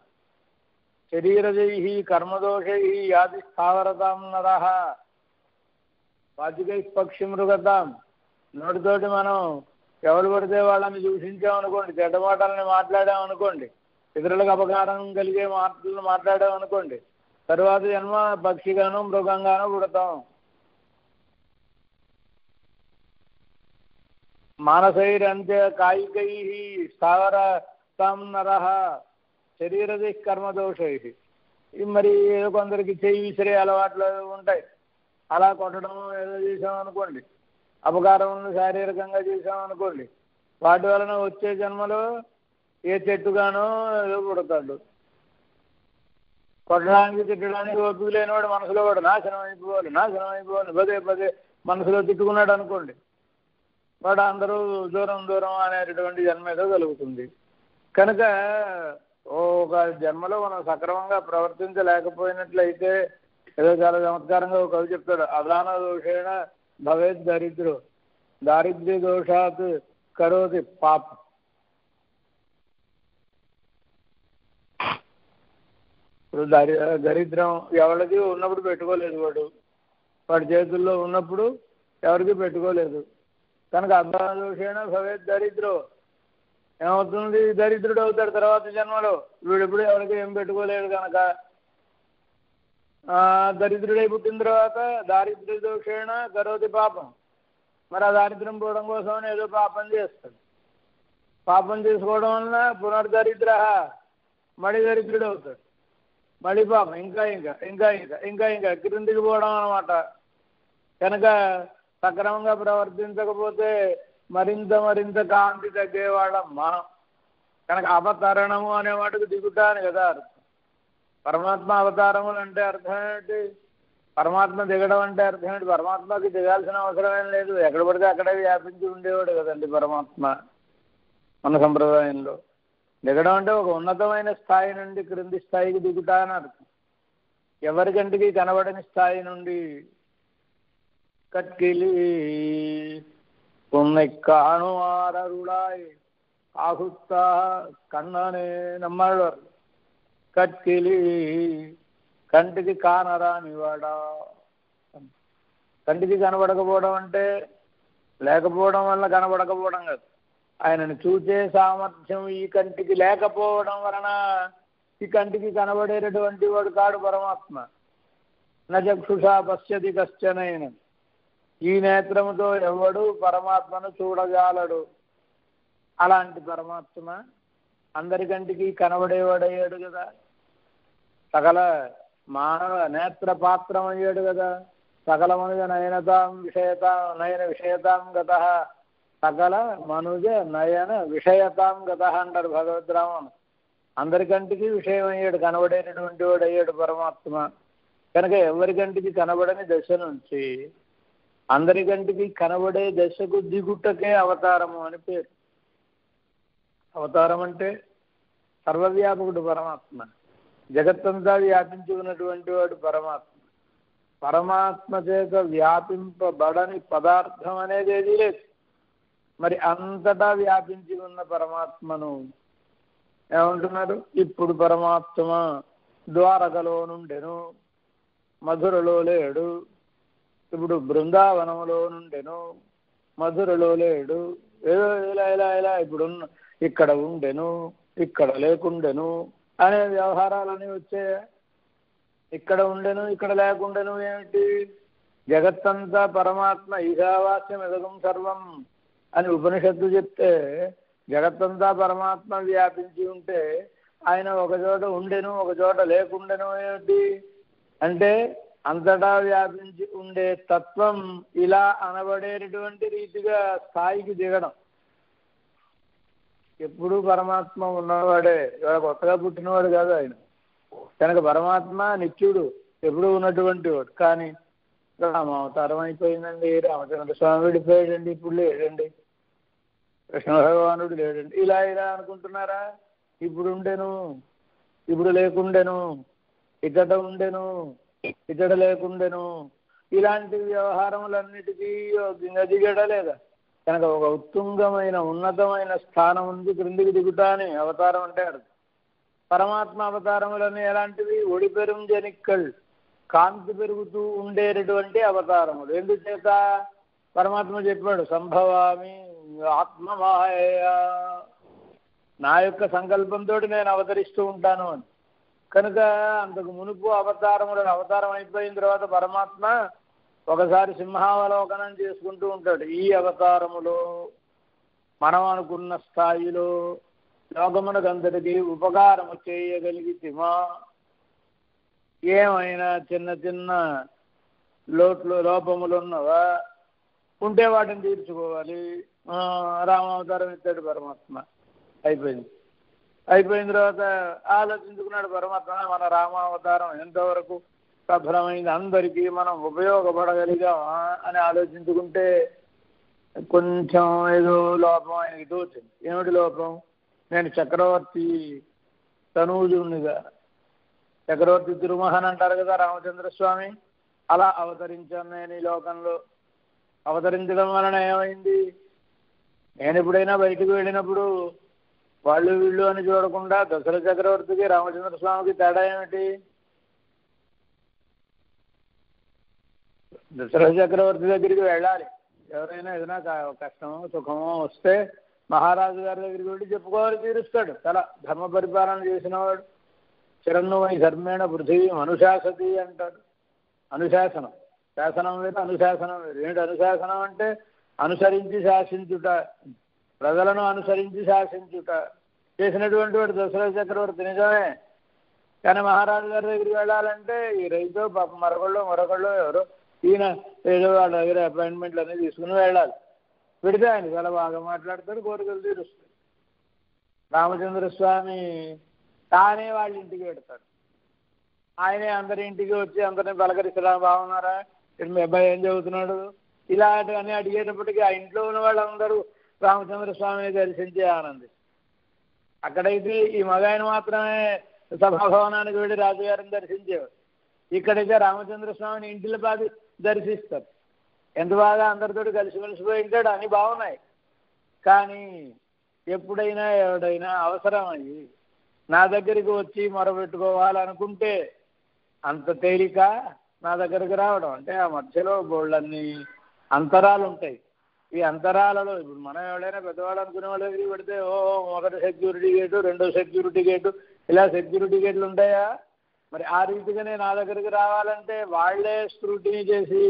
శరీరజై కర్మదోషై యాది స్థావరతాం నర. పాచి పక్షి మృగతాం నోటితోటి మనం ఎవరు పడితే వాళ్ళని దూషించామనుకోండి చెడ్డ మాటలని మాట్లాడామనుకోండి ఇతరులకు అపకారం కలిగే మాటలను మాట్లాడామనుకోండి తరువాత జన్మ పక్షిగాను మృగంగాను పుడతాం. మానసైరంతే కాయికై స్థావర తాం నర శరీరది కర్మదోషై. మరి ఏదో కొందరికి చేయి విసిరే అలవాట్లు ఉంటాయి. అలా కొట్టడం ఏదో చేసామనుకోండి అపకారములను శారీరకంగా చేసామనుకోండి వాటి వలన వచ్చే జన్మలో ఏ చెట్టుగానో ఏదో పుడతాడు. కొట్టడానికి తిట్టడానికి ఓపిక లేనివాడు మనసులో వాడు నాశనం అయిపోవాలి నాశనం అయిపోవాలి. పదే పదే మనసులో తిట్టుకున్నాడు అనుకోండి. వాడు అందరూ దూరం దూరం అనేటటువంటి జన్మ ఏదో కలుగుతుంది. కనుక ఒక జన్మలో మనం సక్రమంగా ప్రవర్తించలేకపోయినట్లయితే ఏదో చాలా చమత్కారంగా ఒక కవి చెప్తాడు అదాన దోషేణ భవేద్ దరిద్రు దారిద్ర్య దోషాత్ కరోతి పాప. ఇప్పుడు దరి దరిద్రం ఎవరికి ఉన్నప్పుడు పెట్టుకోలేదు వాడు. వాడి చేతుల్లో ఉన్నప్పుడు ఎవరికి పెట్టుకోలేదు. కనుక అర్ధాదోషేణ భవేత్ దరిద్రం. ఏమవుతుంది? దరిద్రుడు అవుతాడు తర్వాత జన్మలో. వీడు ఎప్పుడు ఎవరికి ఏం పెట్టుకోలేడు కనుక. దరిద్రుడై పుట్టిన తర్వాత దారిద్ర్య దోషేణ కరోతి పాపం. మరి ఆ దారిద్ర్యం పోవడం కోసం ఏదో పాపం చేస్తాడు. పాపం చేసుకోవడం వలన పునర్దరిద్ర మళ్ళీ దరిద్రుడు అవుతాడు మళ్ళీ పాపం ఇంకా ఇంకా ఇంకా ఇంకా ఇంకా ఇంకా క్రిందికి పోవడం అనమాట కనుక సక్రమంగా ప్రవర్తించకపోతే మరింత మరింత కాంతి తగ్గేవాళ్ళం మనం. కనుక అవతరణము అనే వాటికి దిగుతాను కదా అర్థం. పరమాత్మ అవతారములు అంటే అర్థం ఏంటి పరమాత్మ దిగడం అంటే అర్థం ఏంటి పరమాత్మకి దిగాల్సిన అవసరం ఏం లేదు ఎక్కడ పడితే అక్కడే వ్యాపించి ఉండేవాడు కదండి పరమాత్మ మన సంప్రదాయంలో దిగడం అంటే ఒక ఉన్నతమైన స్థాయి నుండి క్రింది స్థాయికి దిగుతా అని అర్థం ఎవరికంటికి కనబడని స్థాయి నుండి கற்கிலி உன்னை காணுவார் அருளாய் ஆகுத்தா కన్ననే నమ్మవారు కట్కిలి కంటికి కానరాని వాడా కంటికి కనబడకపోవడం అంటే లేకపోవడం వల్ల కనబడకపోవడం కాదు. ఆయనను చూసే సామర్థ్యం ఈ కంటికి లేకపోవడం వలన ఈ కంటికి కనబడేటటువంటి వాడు కాడు పరమాత్మ. నచక్షుషా పశ్యతి కశ్చనైన ఈ నేత్రముతో ఎవడు పరమాత్మను చూడగాలడు అలాంటి పరమాత్మ అందరి కంటికి కనబడేవాడయ్యాడు కదా. సకల మానవ నేత్ర పాత్రం అయ్యాడు కదా. సకల మనుజ నయనతాం విషయతాం నయన విషయతాం గత. సకల మనుజ నయన విషయతాం గత అంటారు భగవద్రామన్ అందరికంటికి విషయం అయ్యాడు కనబడేటటువంటి వాడు అయ్యాడు పరమాత్మ. కనుక ఎవరికంటికి కనబడని దశ నుంచి అందరికంటికి కనబడే దశకు దిగుటకే అవతారము అని పేరు. అవతారం అంటే సర్వవ్యాపకుడు పరమాత్మ. జగత్తంతా వ్యాపించి ఉన్నటువంటి వాడు పరమాత్మ. పరమాత్మ చేత వ్యాపింపబడని పదార్థం అనేది ఏది లేదు. మరి అంతటా వ్యాపించి ఉన్న పరమాత్మను ఏమంటున్నారు ఇప్పుడు పరమాత్మ ద్వారకలో నుండెను మధురలో లేడు. ఇప్పుడు బృందావనంలో నుండెను మధురలో లేడు. ఏదో ఇలా ఇలా ఇలా ఇప్పుడు ఇక్కడ ఉండెను ఇక్కడ లేకుండెను అనే వ్యవహారాలన్నీ వచ్చాయా ఇక్కడ ఉండెను ఇక్కడ లేకుండెను ఏమిటి? జగత్తంతా పరమాత్మ ఈశావాస్యం ఎదగం సర్వం అని ఉపనిషత్తు చెప్తే జగత్తంతా పరమాత్మ వ్యాపించి ఉంటే ఆయన ఒక చోట ఉండెను ఒక చోట లేకుండెను ఏమిటి? అంటే అంతటా వ్యాపించి ఉండే తత్వం ఇలా అనబడేటటువంటి రీతిగా స్థాయికి దిగడం. ఎప్పుడు పరమాత్మ ఉన్నవాడే. ఇవాళ కొత్తగా పుట్టినవాడు కాదు ఆయన. కనుక పరమాత్మ నిత్యుడు ఎప్పుడు ఉన్నటువంటి వాడు. కానీ రామావతారం అయిపోయిందండి రామచంద్ర స్వామి విడిపోయాడండి ఇప్పుడు లేడండి. కృష్ణ భగవానుడు లేడండి. ఇలా ఇలా అనుకుంటున్నారా? ఇప్పుడు ఉండెను ఇప్పుడు లేకుండెను ఇక్కడ ఉండెను ఇక్కడ లేకుండెను. ఇలాంటి వ్యవహారములన్నిటికీ యోగ్యంగా దిగడలేదా? కనుక ఒక ఉత్తుంగమైన ఉన్నతమైన స్థానం ఉంది. క్రిందికి దిగుతాని అవతారం అంటే అర్థం. పరమాత్మ అవతారములన్నీ ఎలాంటివి? ఒడిపెరుం జనిక్కల్. కాంతి పెరుగుతూ ఉండేటటువంటి అవతారములు. ఎందుచేత? పరమాత్మ చెప్పాడు సంభవామి ఆత్మమాయ నా యొక్క సంకల్పంతో నేను అవతరిస్తూ ఉంటాను అని. కనుక అంతకు మునుపు అవతారములను అవతారం అయిపోయిన తర్వాత పరమాత్మ ఒకసారి సింహావలోకనం చేసుకుంటూ ఉంటాడు. ఈ అవతారములో మనం అనుకున్న స్థాయిలో లోకమునకంతటికి ఉపకారము చేయగలిగితిమా? ఏమైనా చిన్న చిన్న లోట్లు లోపములు ఉన్నవా ఉంటే వాటిని తీర్చుకోవాలి. రామావతారం ఇచ్చాడు పరమాత్మ. అయిపోయింది. అయిపోయిన తర్వాత ఆలోచించుకున్నాడు పరమాత్మ మన రామావతారం ఎంతవరకు సఫలమైంది అందరికీ మనం ఉపయోగపడగలిగామా అని ఆలోచించుకుంటే కొంచెం ఏదో లోపం ఆయనకి తోచింది. ఏమిటి లోపం? నేను చక్రవర్తి తనూజునిగా. చక్రవర్తి తిరుమహన్ అంటారు కదా రామచంద్ర స్వామి అలా అవతరించాను నేను ఈ లోకంలో. అవతరించడం వలన ఏమైంది? నేను ఎప్పుడైనా బయటకు వెళ్ళినప్పుడు వాళ్ళు వీళ్ళు అని చూడకుండా దసరా చక్రవర్తికి రామచంద్ర స్వామికి తేడా ఏమిటి? దశరథ చక్రవర్తి దగ్గరికి వెళ్ళాలి. ఎవరైనా ఏదైనా క- కష్టమో సుఖమో వస్తే మహారాజు గారి దగ్గరికి వెళ్ళి చెప్పుకోవాలి తీరుస్తాడు. చాలా ధర్మ పరిపాలన చేసినవాడు. చిరన్నువై ధర్మేణ పృథివీ అనుశాసతి అంటాడు. అనుశాసనం. శాసనం వేరు అనుశాసనం వేరు. ఏంటి అనుశాసనం అంటే? అనుసరించి శాసించుట. ప్రజలను అనుసరించి శాసించుట. చేసినటువంటి వాడు దశరథ చక్రవర్తి నిజమే. కానీ మహారాజు గారి దగ్గరికి వెళ్ళాలంటే ఈ రైతు పాప మరొకళ్ళు మరొకళ్ళు ఎవరో ఈయన ఏదో వాళ్ళ దగ్గర అపాయింట్మెంట్లు అన్నీ తీసుకుని వెళ్ళాలి. పెడితే ఆయన చాలా బాగా మాట్లాడతాడు కోరికలు తీరుస్తాడు. రామచంద్ర స్వామి తానే వాళ్ళ ఇంటికి పెడతాడు. ఆయనే అందరి ఇంటికి వచ్చి అందరిని పలకరిస్తారా బాగున్నారా? ఇక్కడ మీ అబ్బాయి ఏం చదువుతున్నాడు? ఇలాంటివన్నీ అడిగేటప్పటికీ ఆ ఇంట్లో ఉన్న వాళ్ళందరూ రామచంద్ర స్వామిని దర్శించే ఆనంది. అక్కడైతే ఈ మగాయన మాత్రమే సభాభవనానికి వెళ్ళి రాజుగారిని దర్శించేవారు ఇక్కడైతే రామచంద్ర స్వామిని ఇంటిలో పాది దర్శిస్తారు. ఎంత బాగా అందరితో కలిసిమెలిసిపోయి ఉంటాడు? అన్నీ బాగున్నాయి. కానీ ఎప్పుడైనా ఎవడైనా అవసరం అయ్యి నా దగ్గరికి వచ్చి మొరబెట్టుకోవాలనుకుంటే అంత తేలిక నా దగ్గరకు రావడం. అంటే ఆ మధ్యలో బోళ్ళన్ని అంతరాలు ఉంటాయి. ఈ అంతరాలలో ఇప్పుడు మనం ఎవడైనా పెద్దవాళ్ళు అనుకునే వాళ్ళ దగ్గరికి పెడితే ఓ మొదటి సెక్యూరిటీ గేటు రెండో సెక్యూరిటీ గేటు ఇలా సెక్యూరిటీ గేట్లు ఉంటాయా? మరి ఆ రీతిగానే నా దగ్గరికి రావాలంటే వాళ్ళే స్క్రూటినీ చేసి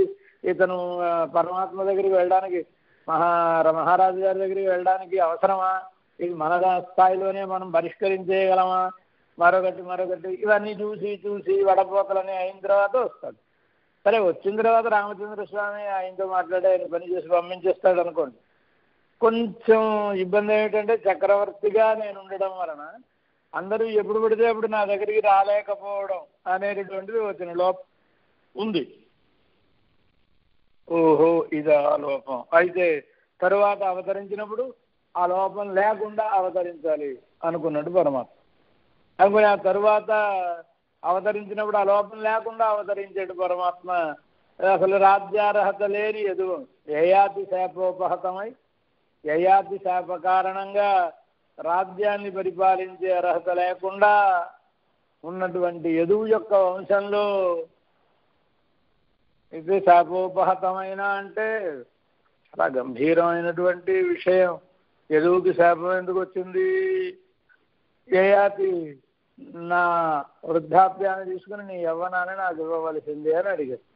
ఇతను పరమాత్మ దగ్గరికి వెళ్ళడానికి మహా మహారాజు గారి దగ్గరికి వెళ్ళడానికి అవసరమా? ఇది మన స్థాయిలోనే మనం పరిష్కరించేయగలమా? మరొకటి మరొకటి ఇవన్నీ చూసి చూసి వడపోకలని అయిన తర్వాత వస్తాడు. సరే వచ్చిన తర్వాత రామచంద్ర స్వామి ఆయనతో మాట్లాడి ఆయన పని చేసి పంపించేస్తాడు అనుకోండి. కొంచెం ఇబ్బంది ఏమిటంటే చక్రవర్తిగా నేను ఉండడం వలన అందరూ ఎప్పుడు పడితే అప్పుడు నా దగ్గరికి రాలేకపోవడం అనేటటువంటిది వచ్చిన లోపం ఉంది. ఓహో ఇది ఆ లోపం. అయితే తరువాత అవతరించినప్పుడు ఆ లోపం లేకుండా అవతరించాలి అనుకున్నట్టు పరమాత్మ. అనుకుని ఆ తరువాత అవతరించినప్పుడు ఆ లోపం లేకుండా అవతరించాడు పరమాత్మ అసలు రాజ్యార్హత లేని ఎదుగు. యయాతి శాపోపహతమై యయాతి శాప కారణంగా రాజ్యాన్ని పరిపాలించే అర్హత లేకుండా ఉన్నటువంటి యదువు యొక్క వంశంలో ఇది శాపోపహతమైన అంటే చాలా గంభీరమైనటువంటి విషయం. ఎదువుకి శాపం ఎందుకు వచ్చింది? ఏయాతి నా వృద్ధాప్యాన్ని తీసుకుని నీ యవ్వనాన్ని నాకు ఇవ్వవలసింది అని అడిగాడు.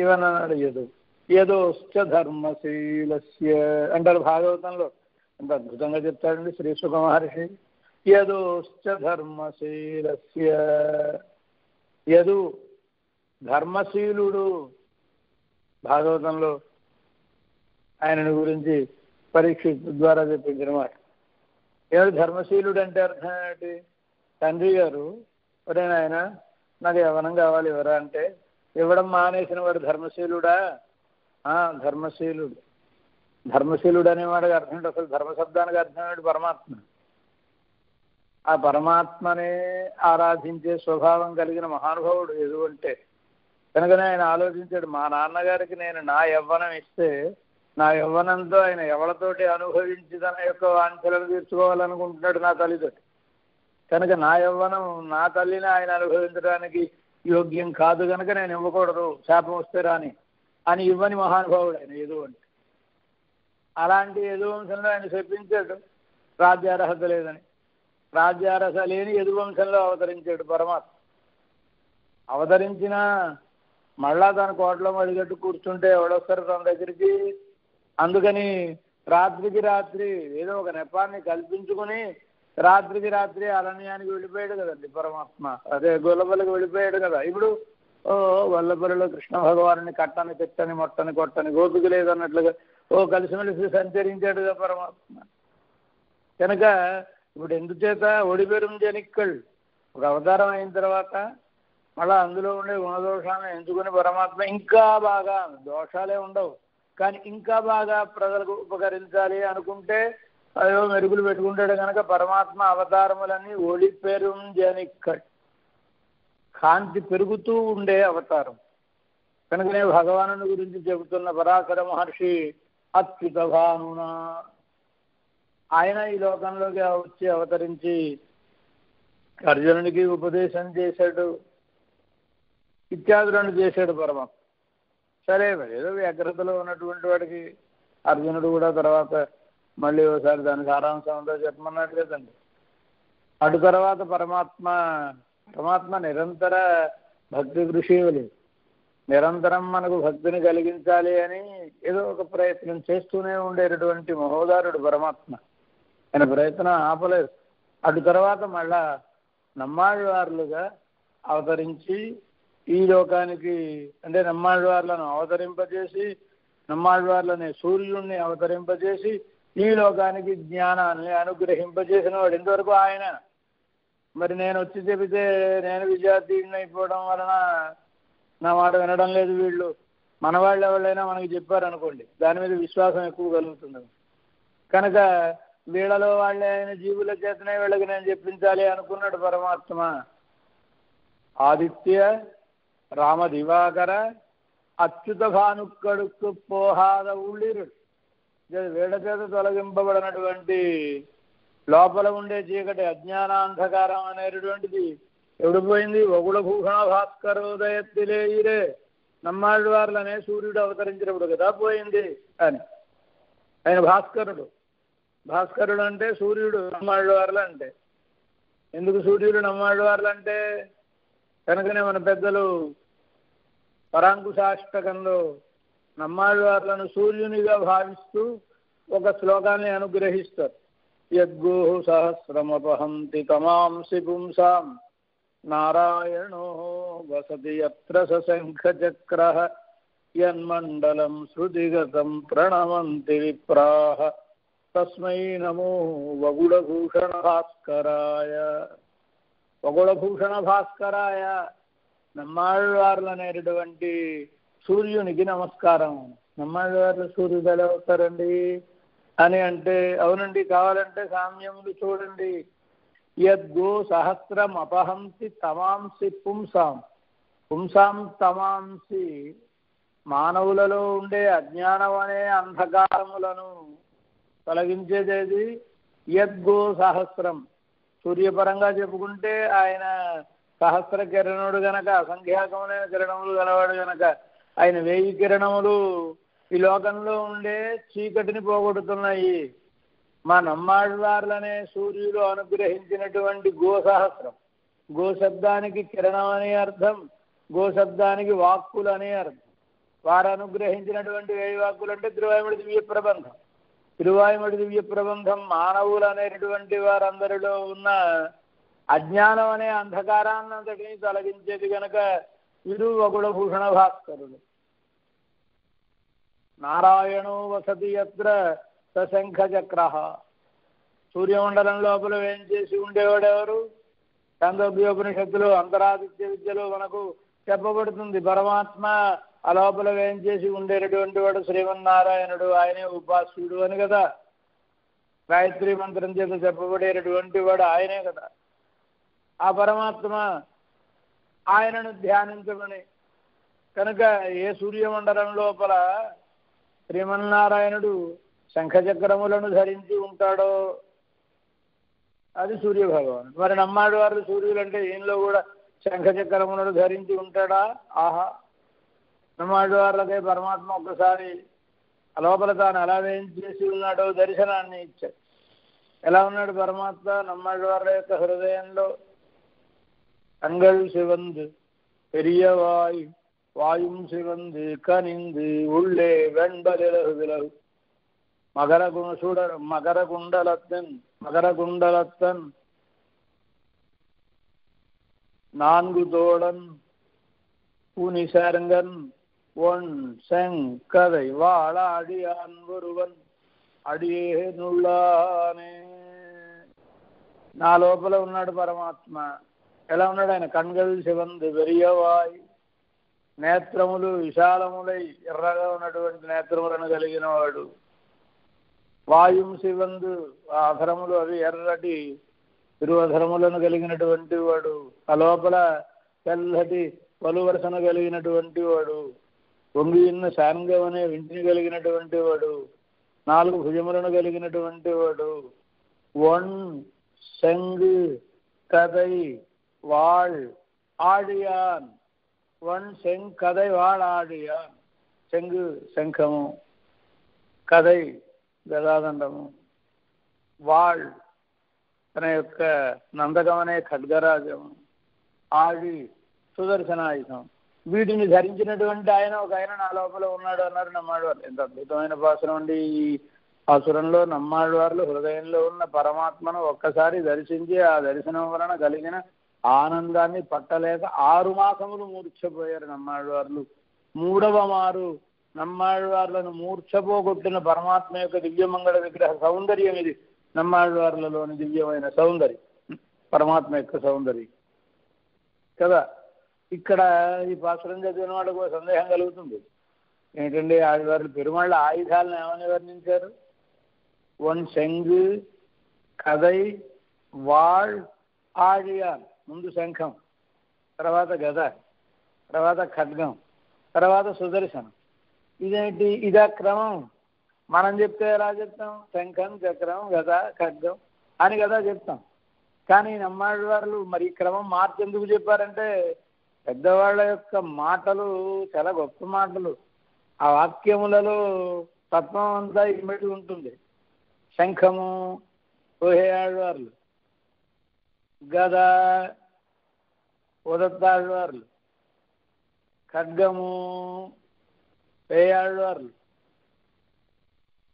ఇవ్వనని అడిగదు యదోశ్చ ధర్మశీలస్య అంటారు భాగవతంలో. ఎంత అద్భుతంగా చెప్తాడండి శ్రీ సుఖ మహర్షి. యదోశ్చ ధర్మశీలస్య. యదు ధర్మశీలుడు. భాగవతంలో ఆయనను గురించి పరీక్ష ద్వారా చెప్పించిన మాట. ఏమిటి ధర్మశీలుడు అంటే అర్థం ఏంటి? తండ్రి గారు ఒరే నాయన నాకు యవనం కావాలి ఎవరా? అంటే ఇవ్వడం మానేసిన వాడు ధర్మశీలుడా? ఆ, ధర్మశీలుడు. ధర్మశీలుడు అనేవాడికి అర్థం ఏంటి? అసలు ధర్మశబ్దానికి అర్థం ఏంటి పరమాత్మ? ఆ పరమాత్మనే ఆరాధించే స్వభావం కలిగిన మహానుభావుడు ఎదు అంటే కనుకనే ఆయన ఆలోచించాడు మా నాన్నగారికి నేను నా యవ్వనం ఇస్తే నా యవ్వనంతో ఆయన ఎవరితోటి అనుభవించి తన యొక్క వాంఛలను తీర్చుకోవాలనుకుంటున్నాడు నా తల్లితోటి. కనుక నా యవ్వనం నా తల్లిని ఆయన అనుభవించడానికి యోగ్యం కాదు కనుక నేను ఇవ్వకూడదు శాపం వస్తే రాని అని ఇవ్వని మహానుభావుడు ఆయన ఎదు అంటే అలాంటి యదు వంశంలో ఆయన చెప్పించాడు రాజ్యార్హత లేదని రాజ్యార్హత లేని యదు వంశంలో అవతరించాడు పరమాత్మ. అవతరించిన మళ్ళా తన కోటలో మడిగట్టు కూర్చుంటే ఎవడొస్తారు తన దగ్గరికి? అందుకని రాత్రికి రాత్రి ఏదో ఒక నెపాన్ని కల్పించుకుని రాత్రికి రాత్రి అరణ్యానికి వెళ్ళిపోయాడు కదండి పరమాత్మ. అదే గొల్లపల్లికి వెళ్ళిపోయాడు కదా. ఇప్పుడు ఓ గొల్లపల్లిలో కృష్ణ భగవాను కట్టని తిట్టని మొట్టని కొట్టని గోపిక లేదన్నట్లుగా ఓ కలిసిమెలిసి సంచరించాడుగా పరమాత్మ. కనుక ఇప్పుడు ఎందుచేత ఒడిపెరుం జనిక్కళ్ళు? ఒక అవతారం అయిన తర్వాత మళ్ళా అందులో ఉండే గుణదోషాలను ఎంచుకుని పరమాత్మ ఇంకా బాగా దోషాలే ఉండవు. కానీ ఇంకా బాగా ప్రజలకు ఉపకరించాలి అనుకుంటే అదో మెరుగులు పెట్టుకుంటాడు కనుక పరమాత్మ అవతారములన్నీ ఒడిపెరుం జనిక్కడ్ కాంతి పెరుగుతూ ఉండే అవతారం. కనుకనే భగవాను గురించి చెబుతున్న పరాశర మహర్షి అత్యుత ఆయన ఈ లోకంలోకి వచ్చి అవతరించి అర్జునుడికి ఉపదేశం చేశాడు. ఇత్యాదులను చేశాడు పరమాత్మ. సరే మరి ఏదో వ్యగ్రతలో ఉన్నటువంటి వాడికి అర్జునుడు కూడా తర్వాత మళ్ళీ ఒకసారి దాని సారాంశం అంతా చెప్పమన్నాడు కదండి. అటు తర్వాత పరమాత్మ పరమాత్మ నిరంతర భక్తి కృషి కృషివులు నిరంతరం మనకు భక్తిని కలిగించాలి అని ఏదో ఒక ప్రయత్నం చేస్తూనే ఉండేటటువంటి మహోదారుడు పరమాత్మ. ఆయన ప్రయత్నం ఆపలేదు. అటు తర్వాత మళ్ళా నమ్మాళ్ళవార్లుగా అవతరించి ఈ లోకానికి అంటే నమ్మాళ్ళవార్లను అవతరింపజేసి నమ్మాళ్ళవార్లనే సూర్యుడిని అవతరింపజేసి ఈ లోకానికి జ్ఞానాన్ని అనుగ్రహింపజేసిన వాడు ఇంతవరకు ఆయన? మరి నేను వచ్చి చెబితే నేను విద్యార్థిని అయిపోవడం వలన నా మాట వినడం లేదు వీళ్ళు. మన వాళ్ళు ఎవరైనా మనకి చెప్పారనుకోండి దాని మీద విశ్వాసం ఎక్కువ కలుగుతుంది. కనుక వీళ్ళలో వాళ్ళే ఆయన జీవుల చేతనే వీళ్ళకి నేను చెప్పించాలి అనుకున్నాడు పరమాత్మ. ఆదిత్య రామ దివాకర అచ్యుత భానుక్కడుక్కు పోహాద ఉళ్ళిరుడు వీళ్ళ చేత తొలగింపబడినటువంటి లోపల ఉండే చీకటి అజ్ఞానాంధకారం అనేటువంటిది ఎవడు పోయింది ఒగుళ భూషణ భాస్కరోదయత్తిలేయిరే నమ్మాళ్ళు వారులనే సూర్యుడు అవతరించినప్పుడు కదా పోయింది అని. ఆయన భాస్కరుడు. భాస్కరుడు అంటే సూర్యుడు నమ్మాళ్ళవార్లు అంటే ఎందుకు సూర్యుడు నమ్మాళ్ళవార్లు అంటే కనుకనే మన పెద్దలు పరాంకుశాష్టకంలో నమ్మాళ్ళవార్లను సూర్యునిగా భావిస్తూ ఒక శ్లోకాన్ని అనుగ్రహిస్తారు. యద్గోహు సహస్రమపహంతి తమాంసి పుంసాం. నారాయణో వసతి ఎత్ర సశంఖచక్ర యన్మండలం శృతిగతం ప్రణమంతి విప్రాహ తస్మై నమో వగుడభూషణ భాస్కరాయ వగుడభూషణ భాస్కరాయ నమ్మాళ్ళవార్లు అనేటటువంటి సూర్యునికి నమస్కారం. నమ్మాళ్ళవార్లు సూర్యుడు ఎలా అవుతారండి అని అంటే అవునండి కావాలంటే సామ్యములు చూడండి. యద్గో సహస్రం అపహంసి తమాంసి పుంసాం పుంసాం తమాంసి మానవులలో ఉండే అజ్ఞానం అనే అంధకారములను తొలగించేదేది యద్గో సహస్రం. సూర్యపరంగా చెప్పుకుంటే ఆయన సహస్ర కిరణుడు గనక అసంఖ్యాకములైన కిరణములు గలవాడు గనక ఆయన వేయి కిరణములు ఈ లోకంలో ఉండే చీకటిని పోగొడుతున్నాయి. మా నమ్మాళ్ళవార్లనే సూర్యుడు అనుగ్రహించినటువంటి గోసహస్రం. గోశబ్దానికి కిరణం అనే అర్థం గోశబ్దానికి వాక్కులు అనే అర్థం. వారు అనుగ్రహించినటువంటి వేయి వాక్కులు అంటే తిరువాయుమడి దివ్య ప్రబంధం తిరువాయుమడి దివ్య ప్రబంధం మానవులు అనేటటువంటి వారందరిలో ఉన్న అజ్ఞానం అనే అంధకారాన్నంతటిని తొలగించేది గనక వీరు వగుడభూషణ భాస్కరుడు నారాయణో వసతి ఎత్ర సశంఖ చక్ర సూర్యమండలం లోపల ఏం చేసి ఉండేవాడెవరు? చాందోగ్యోపనిషత్తులు అంతరాదిత్య విద్యలో మనకు చెప్పబడుతుంది. పరమాత్మ ఆ లోపల ఏం చేసి ఉండేటటువంటి వాడు శ్రీమన్నారాయణుడు. ఆయనే ఉపాస్యుడు అని కదా. గాయత్రి మంత్రం చేత చెప్పబడేటటువంటి వాడు ఆయనే కదా. ఆ పరమాత్మ ఆయనను ధ్యానించమని కనుక ఏ సూర్యమండలం లోపల శ్రీమన్నారాయణుడు శంఖచక్రములను ధరించి ఉంటాడో? అది సూర్యభగవానుడు మరి నమ్మాడు వారు సూర్యుడు అంటే ఈయనలో కూడా శంఖచక్రములను ధరించి ఉంటాడా? ఆహా. నమ్మాడు వారులకే పరమాత్మ ఒక్కసారి లోపల తాను ఎలా వేయించేసి ఉన్నాడో దర్శనాన్ని ఇచ్చాడు. ఎలా ఉన్నాడు పరమాత్మ? నమ్మాడు వారి యొక్క హృదయంలో అంగల్ శివందు పెరియవాయు వాయుం శివందు కనింది ఉళ్ళే వెంబలి విలహు. மகர குணசுடர் மகர குண்டலத்தன் மகர குண்டலத்தன் நான்கு தோழன் புனிசருங்கன் ஒன் செங் கதை வாழ அடியான் ஒருவன் அடியே நுள்ளானே నా లోపల ఉన్నాడు పరమాత్మ ఎలా ఉన్నాడు ఆయన కణ్గల్ శివంది వెరియవాయ్ నేత్రములు విశాలములై ఎర్రగా ఉన్నటువంటి నేత్రములను కలిగిన వాడు వాయుం శివందు ఆ అధరములు అవి ఎర్రటి తిరువధరములను కలిగినటువంటి వాడు ఆ లోపల తెల్లటి పలువరసన కలిగినటువంటి వాడు వంగి ఉన్న శాంగం అనే వింటిని కలిగినటువంటి వాడు నాలుగు భుజములను కలిగినటువంటి వాడు వన్ செங்கு கதை வாழ் ஆழியான் వన్ సెంకథై వాడాడియాన్ చెంగు శంఖము కథై గదాదండము వాళ్ తన యొక్క నందకమనే ఖడ్గరాజము. ఆడి సుదర్శనాయుధం. వీటిని ధరించినటువంటి ఆయన ఒక ఆయన నా లోపల ఉన్నాడు అన్నారు నమ్మాడువారు. ఎంత అద్భుతమైన భాషణం అండి ఈ అసురంలో నమ్మాళ్ళవార్లు హృదయంలో ఉన్న పరమాత్మను ఒక్కసారి దర్శించి ఆ దర్శనం వలన కలిగిన ఆనందాన్ని పట్టలేక ఆరు మాసములు మూర్ఛపోయారు నమ్మాళ్ళవార్లు మూడవ మారు నమ్మాళ్వార్లను మూర్ఛపోగొట్టిన పరమాత్మ యొక్క దివ్యమంగళ విగ్రహ సౌందర్యం ఇది. నమ్మాళ్వార్లలోని దివ్యమైన సౌందర్యం. పరమాత్మ యొక్క సౌందర్యం. కదా? ఇక్కడ ఈ పాత్రం చదివిన వాళ్ళకు సందేహం కలుగుతుంది. ఏంటండి ఆదివారులు పెరుమాళ్ళ ఆయుధాలను ఏమని వర్ణించారు? వన్ శంగు కదై వాళ్ ఆడియాన్. ముందు శంఖం తర్వాత గద తర్వాత ఖడ్గం తర్వాత సుదర్శనం. ఇదేంటి? ఇదా క్రమం. మనం చెప్తే ఎలా చెప్తాం? శంఖం చక్రం గద ఖడ్గం అని కదా చెప్తాం. కానీ నమ్మాళ్ళ వారు మరి క్రమం మార్చి ఎందుకు చెప్పారంటే పెద్దవాళ్ళ యొక్క మాటలు చాలా గొప్ప మాటలు. ఆ వాక్యములలో తత్వం అంతా ఇమిడి ఉంటుంది. శంఖము ఊహేయాళ్ళవార్లు గద ఉదత్తాళ్ళవార్లు ఖడ్గము పేయాళ్ళవార్లు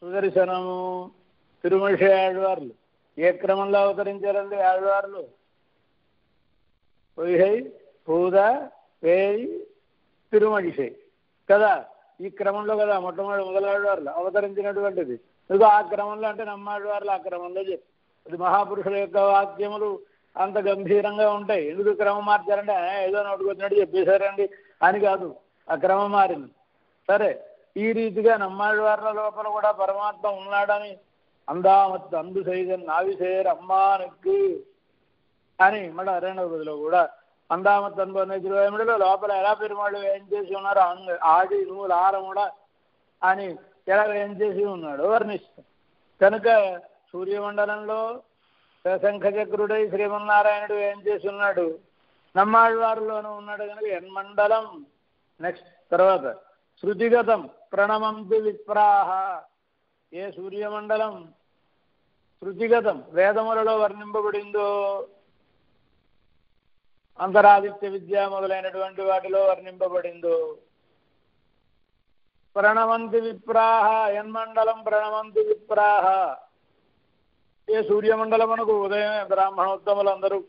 సుదర్శనము తిరుమషి ఆళ్వార్లు ఏ క్రమంలో అవతరించారండి ఆళ్వార్లు పొయ్యై పూద పేయి తిరుమషి కదా? ఈ క్రమంలో కదా మొట్టమొదటి మొదలాడవార్లు అవతరించినటువంటిది. ఇదిగో ఆ క్రమంలో అంటే నమ్మాడవార్లు ఆ క్రమంలో చెప్పి. అది మహాపురుషుల యొక్క వాక్యములు అంత గంభీరంగా ఉంటాయి. ఎందుకు క్రమం మార్చారంటే ఏదో నోటుకొచ్చినట్టు చెప్పేశారండి. అని కాదు. ఆ క్రమం మారింది. సరే ఈ రీతిగా నమ్మాళ్ళవార్ల లోపల కూడా పరమాత్మ ఉన్నాడని అందామత్ అందు సైజన్ నావిసేర్ అమ్మానికి అని మళ్ళీ రెండవ గదిలో కూడా అందామత్ అన్బు అనే లోపల ఎలా పెరుమాళ్ళు ఏం చేసి ఉన్నారో అంగ- ఆడి నూలు ఆరముడ అని ఎలా ఏం చేసి ఉన్నాడు వర్ణిస్తాం కనుక సూర్యమండలంలో శంఖచక్రుడై శ్రీమన్నారాయణుడు ఏం చేసి ఉన్నాడు? నమ్మాళ్ళవారిలోనూ ఉన్నాడు కనుక ఎన్మండలం నెక్స్ట్ తర్వాత శృతిగతం ప్రణమంతి విప్రాహ. ఏ సూర్యమండలం? శృతిగతం వేదములలో వర్ణింపబడిందో? అంతరాదిత్య విద్య మొదలైనటువంటి వాటిలో వర్ణింపబడిందో? ప్రణవంతి విప్రాహ ఎన్మండలం ప్రణవంతి విప్రాహ? ఏ సూర్యమండలమునకు ఉదయమే బ్రాహ్మణోత్తములందరూ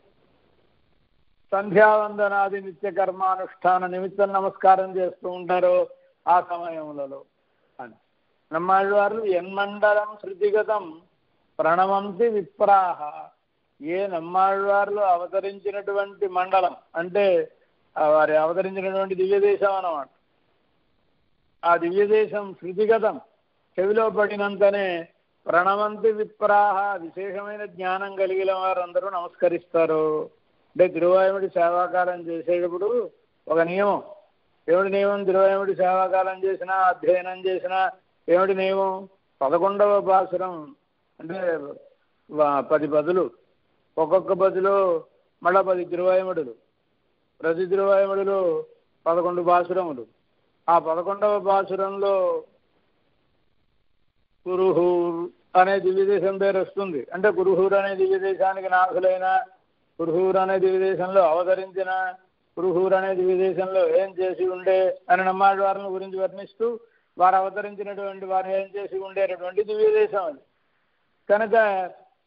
సంధ్యావందనాది నిత్య కర్మానుష్ఠాన నిమిత్తం నమస్కారం చేస్తూ ఉంటారో ఆ సమయములలో అని. నమ్మాళ్ళవారు ఎన్మండలం శృతిగతం ప్రణవంతి విప్రాహ. ఏ నమ్మాళ్ళవార్లు అవతరించినటువంటి మండలం అంటే వారి అవతరించినటువంటి దివ్యదేశం అన్నమాట. ఆ దివ్యదేశం శృతిగతం చెవిలో పడినంతనే ప్రణవంతి విప్రాహ విశేషమైన జ్ఞానం కలిగిన వారందరూ నమస్కరిస్తారు. అంటే తిరువాయుముడి సేవాకారం చేసేటప్పుడు ఒక నియమం ఏమిటి నియమం తిరువాయుముడి సేవాకాలం చేసినా అధ్యయనం చేసినా ఏమిటి నియమం పదకొండవ పాసురం అంటే పది పదులు ఒక్కొక్క పదిలో మళ్ళా పది తిరువాయుముడులు ప్రతి తిరువాయుముడిలో పదకొండు పాసురములు ఆ పదకొండవ పాసురంలో కురుహూర్ అనే దివ్యదేశం పేరు వస్తుంది. అంటే కురుహూర్ అనే దివ్యదేశానికి నాథులైన కురుహూర్ అనే దివ్యదేశంలో అవతరించిన కురుహూర్ అనేది విదేశంలో ఏం చేసి ఉండే అని నమ్మాడు వారిని గురించి వర్ణిస్తూ వారు అవతరించినటువంటి వారు ఏం చేసి ఉండేటటువంటి దివ్యదేశం అది. కనుక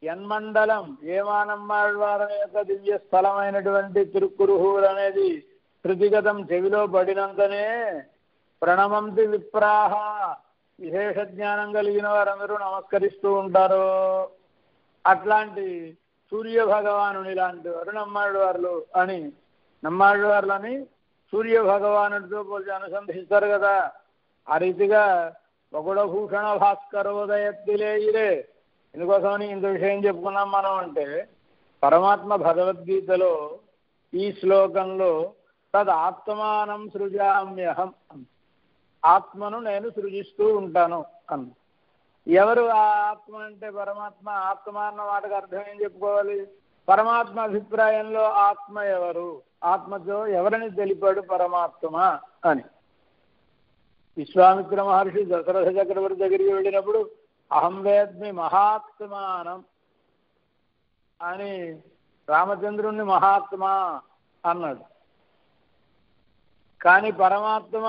ఎన్మండలం ఏమానమ్మాడ్వార యొక్క దివ్య స్థలమైనటువంటి తిరుక్కురుహూర్ అనేది శృతిగతం చెవిలో పడినంతనే ప్రణమంతి విప్రాహ విశేష జ్ఞానం కలిగిన వారందరూ నమస్కరిస్తూ ఉంటారు. అట్లాంటి సూర్య భగవానుని లాంటి వారు నమ్మాళ్ళు వారు అని నమ్మాళ్ళు సూర్య భగవానుడితో పోల్చి అనుసంధిస్తారు కదా. ఆ రీతిగా వగుడభూషణ భాస్కరోదయత్తిలేయిరే ఎందుకోసమని ఇంత విషయం చెప్పుకున్నాం మనం అంటే పరమాత్మ భగవద్గీతలో ఈ శ్లోకంలో తద్ ఆత్మానం సృజామ్యహం అంది. ఆత్మను నేను సృజిస్తూ ఉంటాను అన్న ఎవరు ఆ ఆత్మ అంటే పరమాత్మ? ఆత్మ అన్న మాటకు అర్థం ఏం చెప్పుకోవాలి? పరమాత్మ అభిప్రాయంలో ఆత్మ ఎవరు? ఆత్మతో ఎవరిని తెలిపాడు పరమాత్మ అని. విశ్వామిత్ర మహర్షి దశరథ చక్రవర్తి దగ్గరికి వెళ్ళినప్పుడు అహం వేద్మి మహాత్మానం అని రామచంద్రుణ్ణి మహాత్మ అన్నాడు. కానీ పరమాత్మ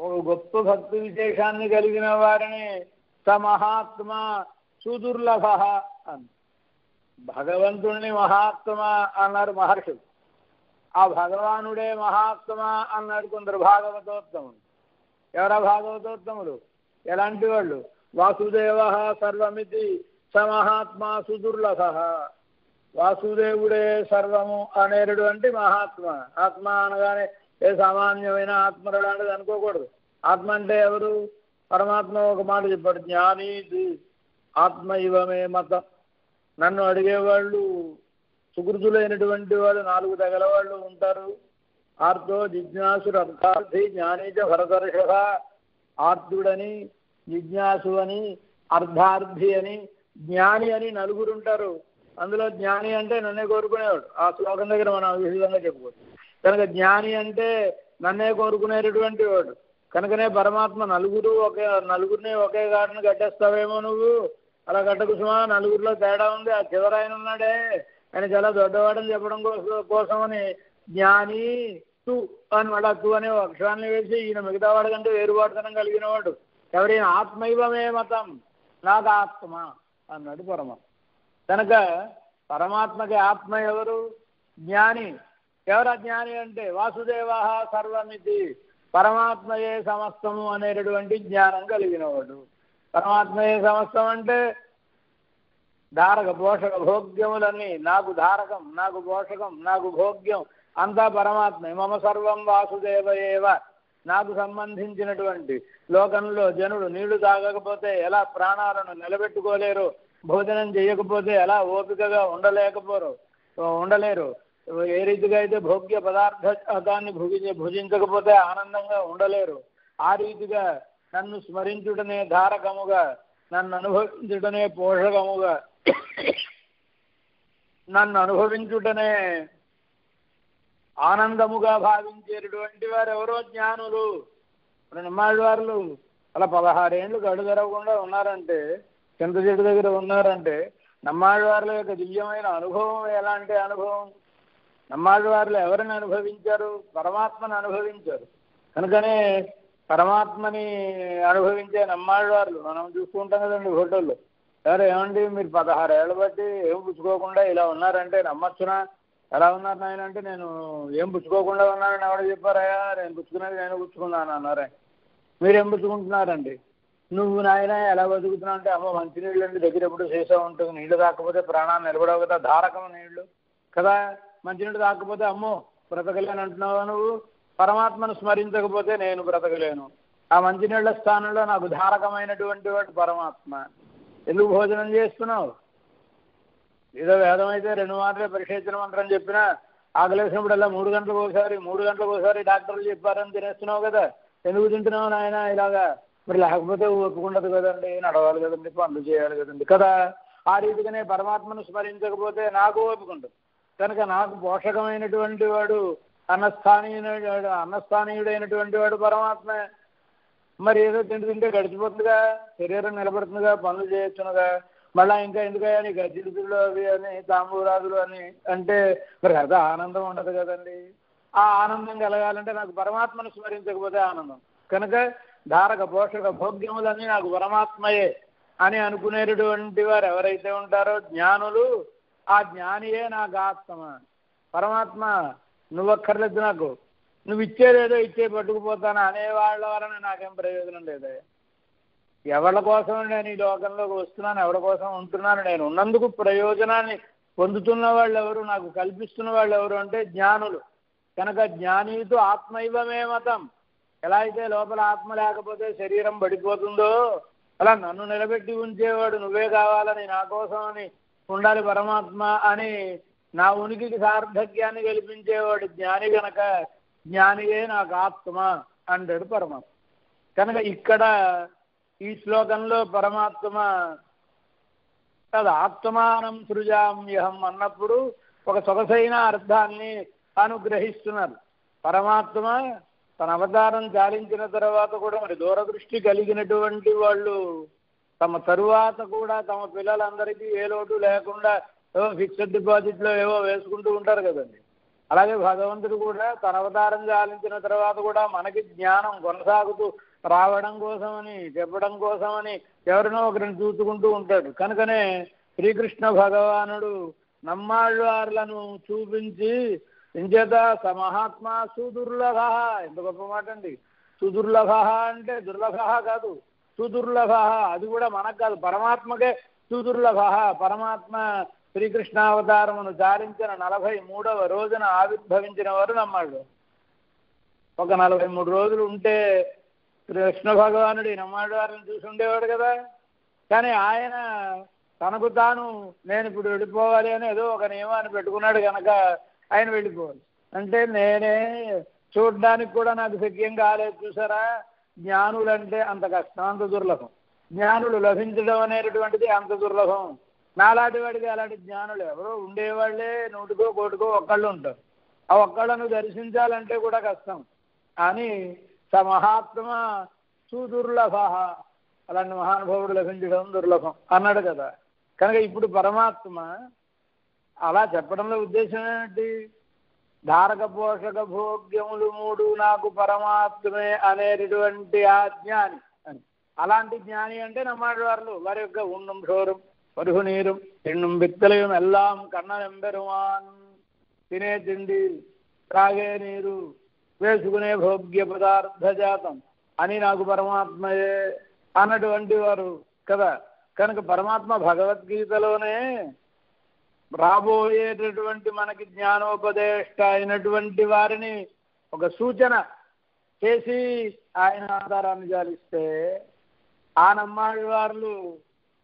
ఒక గొప్ప భక్తి విశేషాన్ని కలిగిన వారిని స మహాత్మ సుదుర్లభ అని. భగవంతుణ్ణి మహాత్మ అన్నారు మహర్షులు ఆ భగవానుడే మహాత్మ అన్నాడు కొందరు భాగవతోత్తములు. ఎవరా భాగవతోత్తములు? ఎలాంటి వాళ్ళు? వాసుదేవ సర్వమితి స మహాత్మా సుదుర్లభ. వాసుదేవుడే సర్వము అనేటువంటి మహాత్మ. ఆత్మ అనగానే ఏ సామాన్యమైన ఆత్మ లాంటిది అనుకోకూడదు. ఆత్మ అంటే ఎవరు? పరమాత్మ ఒక మాట చెప్పాడు. జ్ఞానీది ఆత్మ ఇవమే మతం. నన్ను అడిగేవాళ్ళు సుకృతులైనటువంటి వాళ్ళు నాలుగు తగల వాళ్ళు ఉంటారు. ఆర్తో జిజ్ఞాసుడు అర్థార్థి జ్ఞానీచ భరతర్షభ ఆర్తుడని జిజ్ఞాసు అని అర్ధార్థి అని జ్ఞాని అని నలుగురు ఉంటారు. అందులో జ్ఞాని అంటే నన్నే కోరుకునేవాడు. ఆ శ్లోకం దగ్గర మనం విధంగా చెప్పుకోవచ్చు. కనుక జ్ఞాని అంటే నన్నే కోరుకునేటటువంటి వాడు. కనుకనే పరమాత్మ నలుగురు ఒకే నలుగురిని ఒకే గాడిని కట్టేస్తావేమో నువ్వు? అలా కట్టకుసుమా నలుగురిలో తేడా ఉంది. ఆ చివర ఆయన ఉన్నాడే. ఆయన చాలా దొడ్డవాడని చెప్పడం కోసం కోసమని జ్ఞాని తు అని మళ్ళా తు అనే అక్షరాన్ని వేసి ఈయన మిగతా వాడి కంటే వేరువాడుతనం కలిగిన వాడు ఎవరైనా ఆత్మైవమే మతం. నాకు ఆత్మ అన్నాడు పరమాత్మ కనుక పరమాత్మకి ఆత్మ ఎవరు? జ్ఞాని. ఎవరు అజ్ఞాని అంటే? వాసుదేవ సర్వమితి. పరమాత్మయే సమస్తము అనేటటువంటి జ్ఞానం కలిగినవాడు. పరమాత్మయే సమస్తం అంటే ధారక పోషక భోగ్యములన్నీ. నాకు ధారకం నాకు పోషకం నాకు భోగ్యం. అంతా పరమాత్మే. మమ సర్వం వాసుదేవ ఏవ నాకు సంబంధించినటువంటి లోకంలో జనుడు నీళ్ళు తాగకపోతే ఎలా ప్రాణాలను నిలబెట్టుకోలేరు? భోజనం చేయకపోతే ఎలా ఓపికగా ఉండలేకపోరు? ఉండలేరు. ఏ రీతిగా అయితే భోగ్య పదార్థాన్ని భుజించ భుజించకపోతే ఆనందంగా ఉండలేరు. ఆ రీతిగా నన్ను స్మరించుటనే ధారకముగా నన్ను అనుభవించుటనే పోషకముగా నన్ను అనుభవించుటనే ఆనందముగా భావించేటటువంటి వారు ఎవరో జ్ఞానులు. నిమ్మాళ్ళ వారు అలా పదహారేళ్ళు గడు తెరవకుండా ఉన్నారంటే చింత చెట్టు దగ్గర ఉన్నారంటే నమ్మాడివారుల యొక్క దివ్యమైన అనుభవం ఎలాంటి అనుభవం? నమ్మాడివారులు ఎవరిని అనుభవించారు? పరమాత్మను అనుభవించారు. కనుకనే పరమాత్మని అనుభవించే నమ్మాళ్ళవార్లు మనం చూసుకుంటాం కదండి ఫోటోల్లో సరే ఏమండి మీరు పదహారేళ్ళ బట్టి ఏం పుచ్చుకోకుండా ఇలా ఉన్నారంటే నమ్మచ్చునా ఎలా ఉన్నారు నాయన అంటే నేను ఏం పుచ్చుకోకుండా ఉన్నానని ఎవడ చెప్పారయ్యా నేను పుచ్చుకునేది నేను పుచ్చుకున్నాను అన్నారే మీరేం పుచ్చుకుంటున్నారండి నువ్వు నాయన ఎలా బతుకుతున్నావు అంటే అమ్మ మంచినీళ్ళు అండి దగ్గర ఎప్పుడు చేసా ఉంటుంది నీళ్ళు తాకపోతే ప్రాణాన్ని నిలబడవు కదా ధారకం నీళ్ళు కదా మంచినీళ్ళు తాకపోతే అమ్మో బ్రతకలేను అంటున్నావా నువ్వు పరమాత్మను స్మరించకపోతే నేను బ్రతకలేను. ఆ మంచినీళ్ళ స్థానంలో నాకు ధారకమైనటువంటి వాడు పరమాత్మ. ఎందుకు భోజనం చేస్తున్నావు? ఏదో వేదం అయితే రెండు మాటలే పరిశేచన మంత్రం చెప్పినా ఆకలేసినప్పుడల్లా మూడు గంటలకు ఒకసారి మూడు గంటలకు ఒకసారి డాక్టర్లు చెప్పారని తినేస్తున్నావు కదా. ఎందుకు తింటున్నావు నాయన ఇలాగా? మరి లేకపోతే ఒప్పుకుండదు కదండి నడవాలి కదండి పనులు చేయాలి కదండి. కదా ఆ రీతిగానే పరమాత్మను స్మరించకపోతే నాకు ఓపుకుంటుంది కనుక నాకు పోషకమైనటువంటి వాడు అన్నస్థానీయుడు అన్నస్థానీయుడైనటువంటి వాడు పరమాత్మే. మరి ఏదో తిండి తింటే గడిచిపోతుందిగా శరీరం నిలబడుతుందిగా పనులు చేయొచ్చునుగా. మళ్ళా ఇంకా ఎందుకయ్యా నీ గజ్జిడుతులు అవి అని తాంబూరాదులు అని అంటే మరి అదే ఆనందం ఉండదు కదండి. ఆ ఆనందం కలగాలంటే నాకు పరమాత్మను స్మరించకపోతే ఆనందం. కనుక ధారక పోషక భోగ్యములన్నీ నాకు పరమాత్మయే అని అనుకునేటటువంటి వారు ఎవరైతే ఉంటారో జ్ఞానులు ఆ జ్ఞానియే నాకు ఆత్మ పరమాత్మ నువ్వక్కర్లేదు నాకు. నువ్వు ఇచ్చేదేదో ఇచ్చే పట్టుకుపోతాను అనేవాళ్ళ వలన నాకేం ప్రయోజనం లేదు ఎవరి కోసం నేను ఈ లోకంలోకి వస్తున్నాను ఎవరి కోసం ఉంటున్నాను నేను ఉన్నందుకు ప్రయోజనాన్ని పొందుతున్న వాళ్ళు ఎవరు నాకు కల్పిస్తున్న వాళ్ళు ఎవరు అంటే జ్ఞానులు. కనుక జ్ఞానితో ఆత్మైవమే మతం. ఎలా అయితే లోపల ఆత్మ లేకపోతే శరీరం పడిపోతుందో అలా నన్ను నిలబెట్టి ఉంచేవాడు నువ్వే కావాలని నా కోసం అని ఉండాలి పరమాత్మ అని నా ఉనికికి సార్థక్యాన్ని కల్పించేవాడు జ్ఞాని గనక జ్ఞానియే నాకు ఆత్మ అంటాడు పరమాత్మ. కనుక ఇక్కడ ఈ శ్లోకంలో పరమాత్మ తదు ఆత్మానం సృజామ్యహం అన్నప్పుడు ఒక సొగసైన అర్థాన్ని అనుగ్రహిస్తున్నారు. పరమాత్మ తన అవతారం చాలించిన తర్వాత కూడా మరి దూరదృష్టి కలిగినటువంటి వాళ్ళు తమ తరువాత కూడా తమ పిల్లలందరికీ ఏ లోటు లేకుండా ఏవో ఫిక్స్డ్ డిపాజిట్లో ఏవో వేసుకుంటూ ఉంటారు కదండి. అలాగే భగవంతుడు కూడా తన అవతారం చాలించిన తర్వాత కూడా మనకి జ్ఞానం కొనసాగుతూ రావడం కోసమని చెప్పడం కోసమని ఎవరినో ఒకరిని చూసుకుంటూ ఉంటాడు. కనుకనే శ్రీకృష్ణ భగవానుడు నమ్మాళ్ళవార్లను చూపించి ఇంచేత సమహాత్మ సుదుర్లభ ఎంత గొప్ప మాట అండి సుదుర్లభ అంటే దుర్లభ కాదు సుదుర్లభ. అది కూడా మనకు కాదు పరమాత్మకే సుదుర్లభ. పరమాత్మ శ్రీకృష్ణావతారమును చాలించిన నలభై మూడవ రోజున ఆవిర్భవించిన వారు నమ్మాడు ఒక నలభై మూడు రోజులు ఉంటే కృష్ణ భగవానుడు నమ్మాడు వారిని చూసి ఉండేవాడు కదా. కానీ ఆయన తనకు తాను నేను ఇప్పుడు వెళ్ళిపోవాలి అని ఏదో ఒక నియమాన్ని పెట్టుకున్నాడు కనుక ఆయన వెళ్ళిపోవాలి. అంటే నేనే చూడడానికి కూడా నాకు శక్యం కాలేదు చూసారా? జ్ఞానులంటే అంత కష్టం అంత దుర్లభం. జ్ఞానులు లభించడం అనేటటువంటిది అంత దుర్లభం. నాలాంటి వాడికి అలాంటి జ్ఞానులు ఎవరో? ఉండేవాళ్ళే నూటికో కోటికో ఒక్కళ్ళు ఉంటారు. ఆ ఒక్కళ్ళను దర్శించాలంటే కూడా కష్టం. కానీ స మహాత్మ సుదుర్లభ అలాంటి మహానుభావుడు లభించడం దుర్లభం అన్నాడు కదా. కనుక ఇప్పుడు పరమాత్మ అలా చెప్పడంలో ఉద్దేశం ఏంటి ధారక పోషక భోగ్యములు మూడు నాకు పరమాత్మే అనేటటువంటి ఆ జ్ఞాని. అని. అలాంటి జ్ఞాని అంటే నమ్మాడు వారు. వారి యొక్క ఉండం క్షోరం పరుగు నీரும் ఎన్నుం విత్తలయం ఎల్లాం కన్ననెంబెరుమాన్ తినే తిండి త్రాగే నీరు వేసుకునే భోగ్య పదార్థ జాతం. అని నాకు పరమాత్మయే అన్నటువంటి వారు కదా. కనుక పరమాత్మ భగవద్గీతలోనే రాబోయేటటువంటి మనకి జ్ఞానోపదేష్ట అయినటువంటి వారిని ఒక సూచన చేసి ఆయన ఆధారాన్ని జాలిస్తే ఆ నమ్మాళ్ళ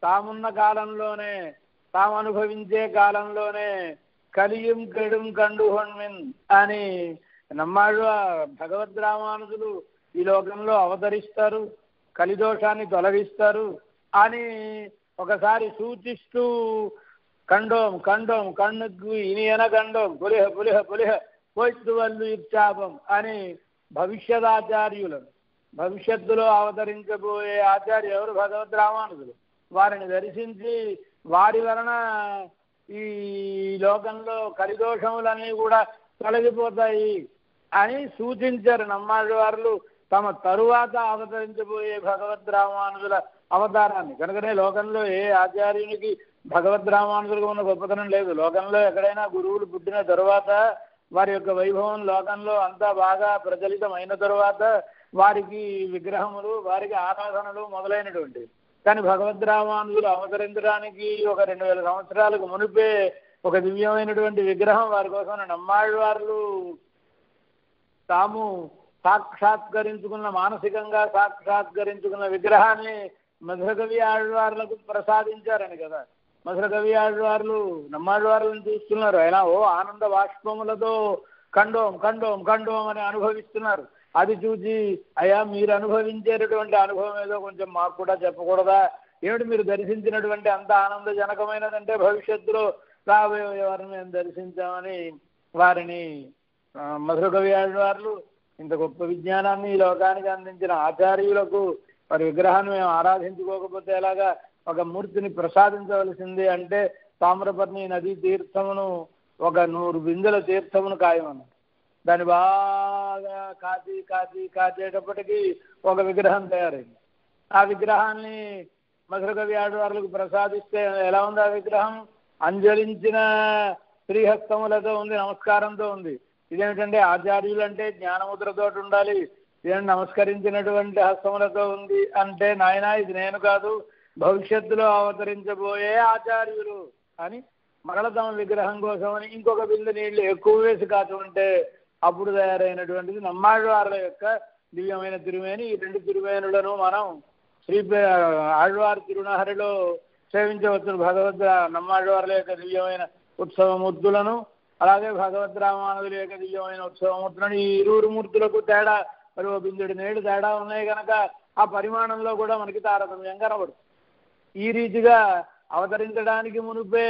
తామున్న కాలంలోనే తాము అనుభవించే కాలంలోనే కలియుం కెడుం కండు హొన్మిన్ అని నమ్మాడు భగవద్ రామానుజులు. ఈ లోకంలో అవతరిస్తారు కలిదోషాన్ని తొలగిస్తారు అని ఒకసారి సూచిస్తూ కండోం కండోం కண்ணுకు ఇనియన కండోం పులిహ పులిహ పులిహ పోయిత్తు వల్లు ఇచ్చాపం అని భవిష్యదాచార్యులను భవిష్యత్తులో అవతరించబోయే ఆచార్య ఎవరు? భగవద్ రామానుజులు. వారిని దర్శించి వారి వలన ఈ లోకంలో కలిదోషములన్నీ కూడా తొలగిపోతాయి అని సూచించారు నమ్మాళ్ళ వారు తమ తరువాత అవతరించబోయే భగవద్ రామానుజుల అవతారాన్ని. కనుకనే లోకంలో ఏ ఆచార్యునికి భగవద్ రామానుజులకు ఉన్న గొప్పతనం లేదు. లోకంలో ఎక్కడైనా గురువులు పుట్టిన తరువాత వారి యొక్క వైభవం లోకంలో అంతా బాగా ప్రచలితమైన తరువాత వారికి విగ్రహములు వారికి ఆరాధనలు మొదలైనటువంటి కానీ భగవద్ రామానుజులు అవతరించడానికి ఒక రెండు వేల సంవత్సరాలకు మునిపే ఒక దివ్యమైనటువంటి విగ్రహం వారి కోసం నమ్మాళ్ళవార్లు తాము సాక్షాత్కరించుకున్న మానసికంగా సాక్షాత్కరించుకున్న విగ్రహాన్ని మధురకవి ఆళ్వార్లకు ప్రసాదించారని కదా. మధురకవి ఆళ్వార్లు నమ్మాళ్వార్లను చూస్తున్నారు. అయినా ఓ ఆనంద బాష్పములతో కండోం కండోం కండోం అని అనుభవిస్తున్నారు. అది చూసి అయ్యా మీరు అనుభవించేటటువంటి అనుభవం ఏదో కొంచెం మాకు కూడా చెప్పకూడదా? ఏమిటి మీరు దర్శించినటువంటి అంత ఆనందజనకమైనదంటే భవిష్యత్తులో రాబోయే వారిని మేము దర్శించామని వారిని మధురకవి ఆళ్వార్లు ఇంత గొప్ప విజ్ఞానాన్ని ఈ లోకానికి అందించిన ఆచార్యులకు వారి విగ్రహాన్ని మేము ఆరాధించుకోకపోతే ఎలాగా ఒక మూర్తిని ప్రసాదించవలసింది అంటే తామ్రపర్ణి నదీ తీర్థమును ఒక నూరు బిందెల తీర్థమును ఖాయమన్న దాన్ని బాగా కాచి కాచి కాచేటప్పటికీ ఒక విగ్రహం తయారైంది. ఆ విగ్రహాన్ని మధురకవి ఆడవార్లకు ప్రసాదిస్తే ఎలా ఉంది ఆ విగ్రహం? అంజలించిన శ్రీహస్తములతో ఉంది నమస్కారంతో ఉంది. ఇదేమిటంటే ఆచార్యులు అంటే జ్ఞానముద్రతో ఉండాలి ఇదేంటి నమస్కరించినటువంటి హస్తములతో ఉంది అంటే నాయన ఇది నేను కాదు భవిష్యత్తులో అవతరించబోయే ఆచార్యులు అని మరల తమ విగ్రహం కోసమని ఇంకొక బిందు నీళ్ళు ఎక్కువ వేసి కాచుంటే అప్పుడు తయారైనటువంటిది నమ్మాళ్వార్ల యొక్క దివ్యమైన తిరుమేని. ఈ రెండు తిరుమేనులను మనం శ్రీ ఆళ్వారి తిరునహరిలో సేవించవచ్చు భగవద్ నమ్మాళ్వార్ల యొక్క దివ్యమైన ఉత్సవమూర్తులను అలాగే భగవద్ రామానుజుల యొక్క దివ్యమైన ఉత్సవమూర్తులను. ఈ ఇరువురు మూర్తులకు తేడా మరి ఓ నేడు తేడా ఉన్నాయి కనుక ఆ పరిమాణంలో కూడా మనకి తారతమ్యం కనబడు ఈ రీతిగా అవతరించడానికి మునుపే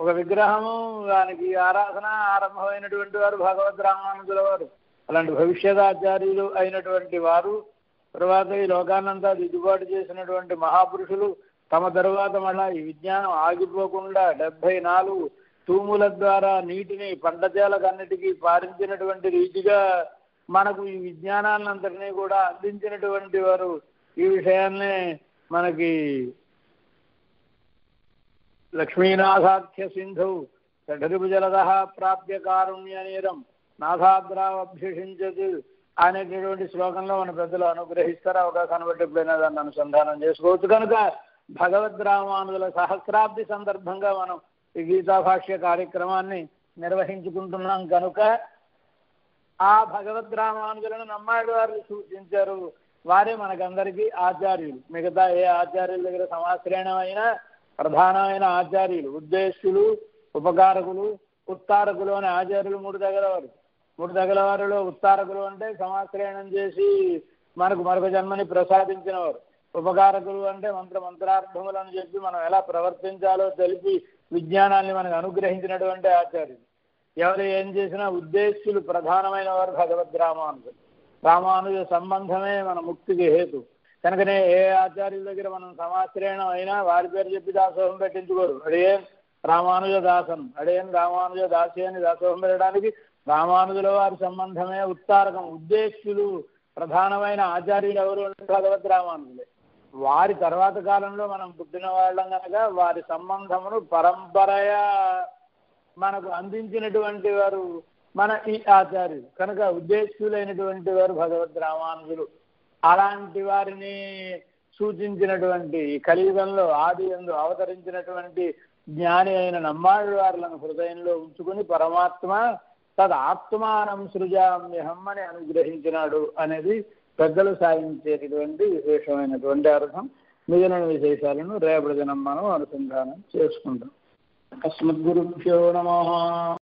ఒక విగ్రహము దానికి ఆరాధన ఆరంభమైనటువంటి వారు భగవద్ రామానందుల వారు. అలాంటి భవిష్యదాచార్యులు అయినటువంటి వారు తర్వాత ఈ లోకాన్నంతా దిద్దుబాటు చేసినటువంటి మహాపురుషులు తమ తరువాత మళ్ళా ఈ విజ్ఞానం ఆగిపోకుండా డెబ్బై నాలుగు తూముల ద్వారా నీటిని పంటజాలకన్నిటికీ పారించినటువంటి రీతిగా మనకు ఈ విజ్ఞానాన్నంతటినీ కూడా అందించినటువంటి వారు ఈ విషయాన్నే మనకి లక్ష్మీనాథాఖ్య సింధు షఠరిపు ప్రాప్య ప్రాప్య కారుణ్యనీరం నాథాద్రావభ్యషించదు అనేటటువంటి శ్లోకంలో మన పెద్దలు అనుగ్రహిస్తారు అవకాశాన్ని బట్టి ఎప్పుడైనా దాన్ని అనుసంధానం చేసుకోవచ్చు. కనుక భగవద్ రామానుజుల సహస్రాబ్ది సందర్భంగా మనం ఈ గీతా భాష్య కార్యక్రమాన్ని నిర్వహించుకుంటున్నాం. కనుక ఆ భగవద్ రామానుజులను నమ్మాడు వారు సూచించారు. వారే మనకందరికీ ఆచార్యులు. మిగతా ఏ ఆచార్యుల దగ్గర సమాశ్రయణమైన ప్రధానమైన ఆచార్యులు ఉద్దేశ్యులు ఉపకారకులు ఉత్తారకులు అనే ఆచార్యులు మూడు తగలవారు మూడు తగలవారిలో ఉత్తారకులు అంటే సమాశ్రయణం చేసి మనకు మరొక జన్మని ప్రసాదించినవారు. ఉపకారకులు అంటే మంత్ర మంత్రార్థములను చెప్పి మనం ఎలా ప్రవర్తించాలో తెలిపి విజ్ఞానాన్ని మనకు అనుగ్రహించినటువంటి ఆచార్యులు. ఎవరు ఏం చేసినా ఉద్దేశ్యులు ప్రధానమైన వారు భగవద్ రామానుజులు రామానుజ సంబంధమే మన ముక్తికి హేతు. కనుకనే ఏ ఆచార్యుల దగ్గర మనం సమాశ్రయణం అయినా వారి పేరు చెప్పి దాసోహం పెట్టించుకోరు. అడేం రామానుజ దాసన్? అడేం రామానుజ దాసి అని దాసోహం పెట్టడానికి రామానుజుల వారి సంబంధమే ఉత్తారకం. ఉద్దేశులు ప్రధానమైన ఆచార్యులు ఎవరు భగవద్ రామానుజులే. వారి తర్వాత కాలంలో మనం పుట్టిన వాళ్ళం కనుక వారి సంబంధమును పరంపరయా మనకు అందించినటువంటి వారు మన ఈ ఆచార్యులు. కనుక ఉద్దేశులైనటువంటి వారు భగవద్ రామానుజులు. అలాంటి వారిని సూచించినటువంటి కలియుగంలో ఆది ఎందు అవతరించినటువంటి జ్ఞాని అయిన నమ్మాడు వారులను హృదయంలో ఉంచుకుని పరమాత్మ తద్ ఆత్మానం సృజామ్యహం అని అనుగ్రహించినాడు అనేది పెద్దలు సాధించేటటువంటి విశేషమైనటువంటి అర్థం. మిగిలిన విశేషాలను రేపటి దినం మనం అనుసంధానం చేసుకుంటాం. అస్మద్గురుభ్యో నమ.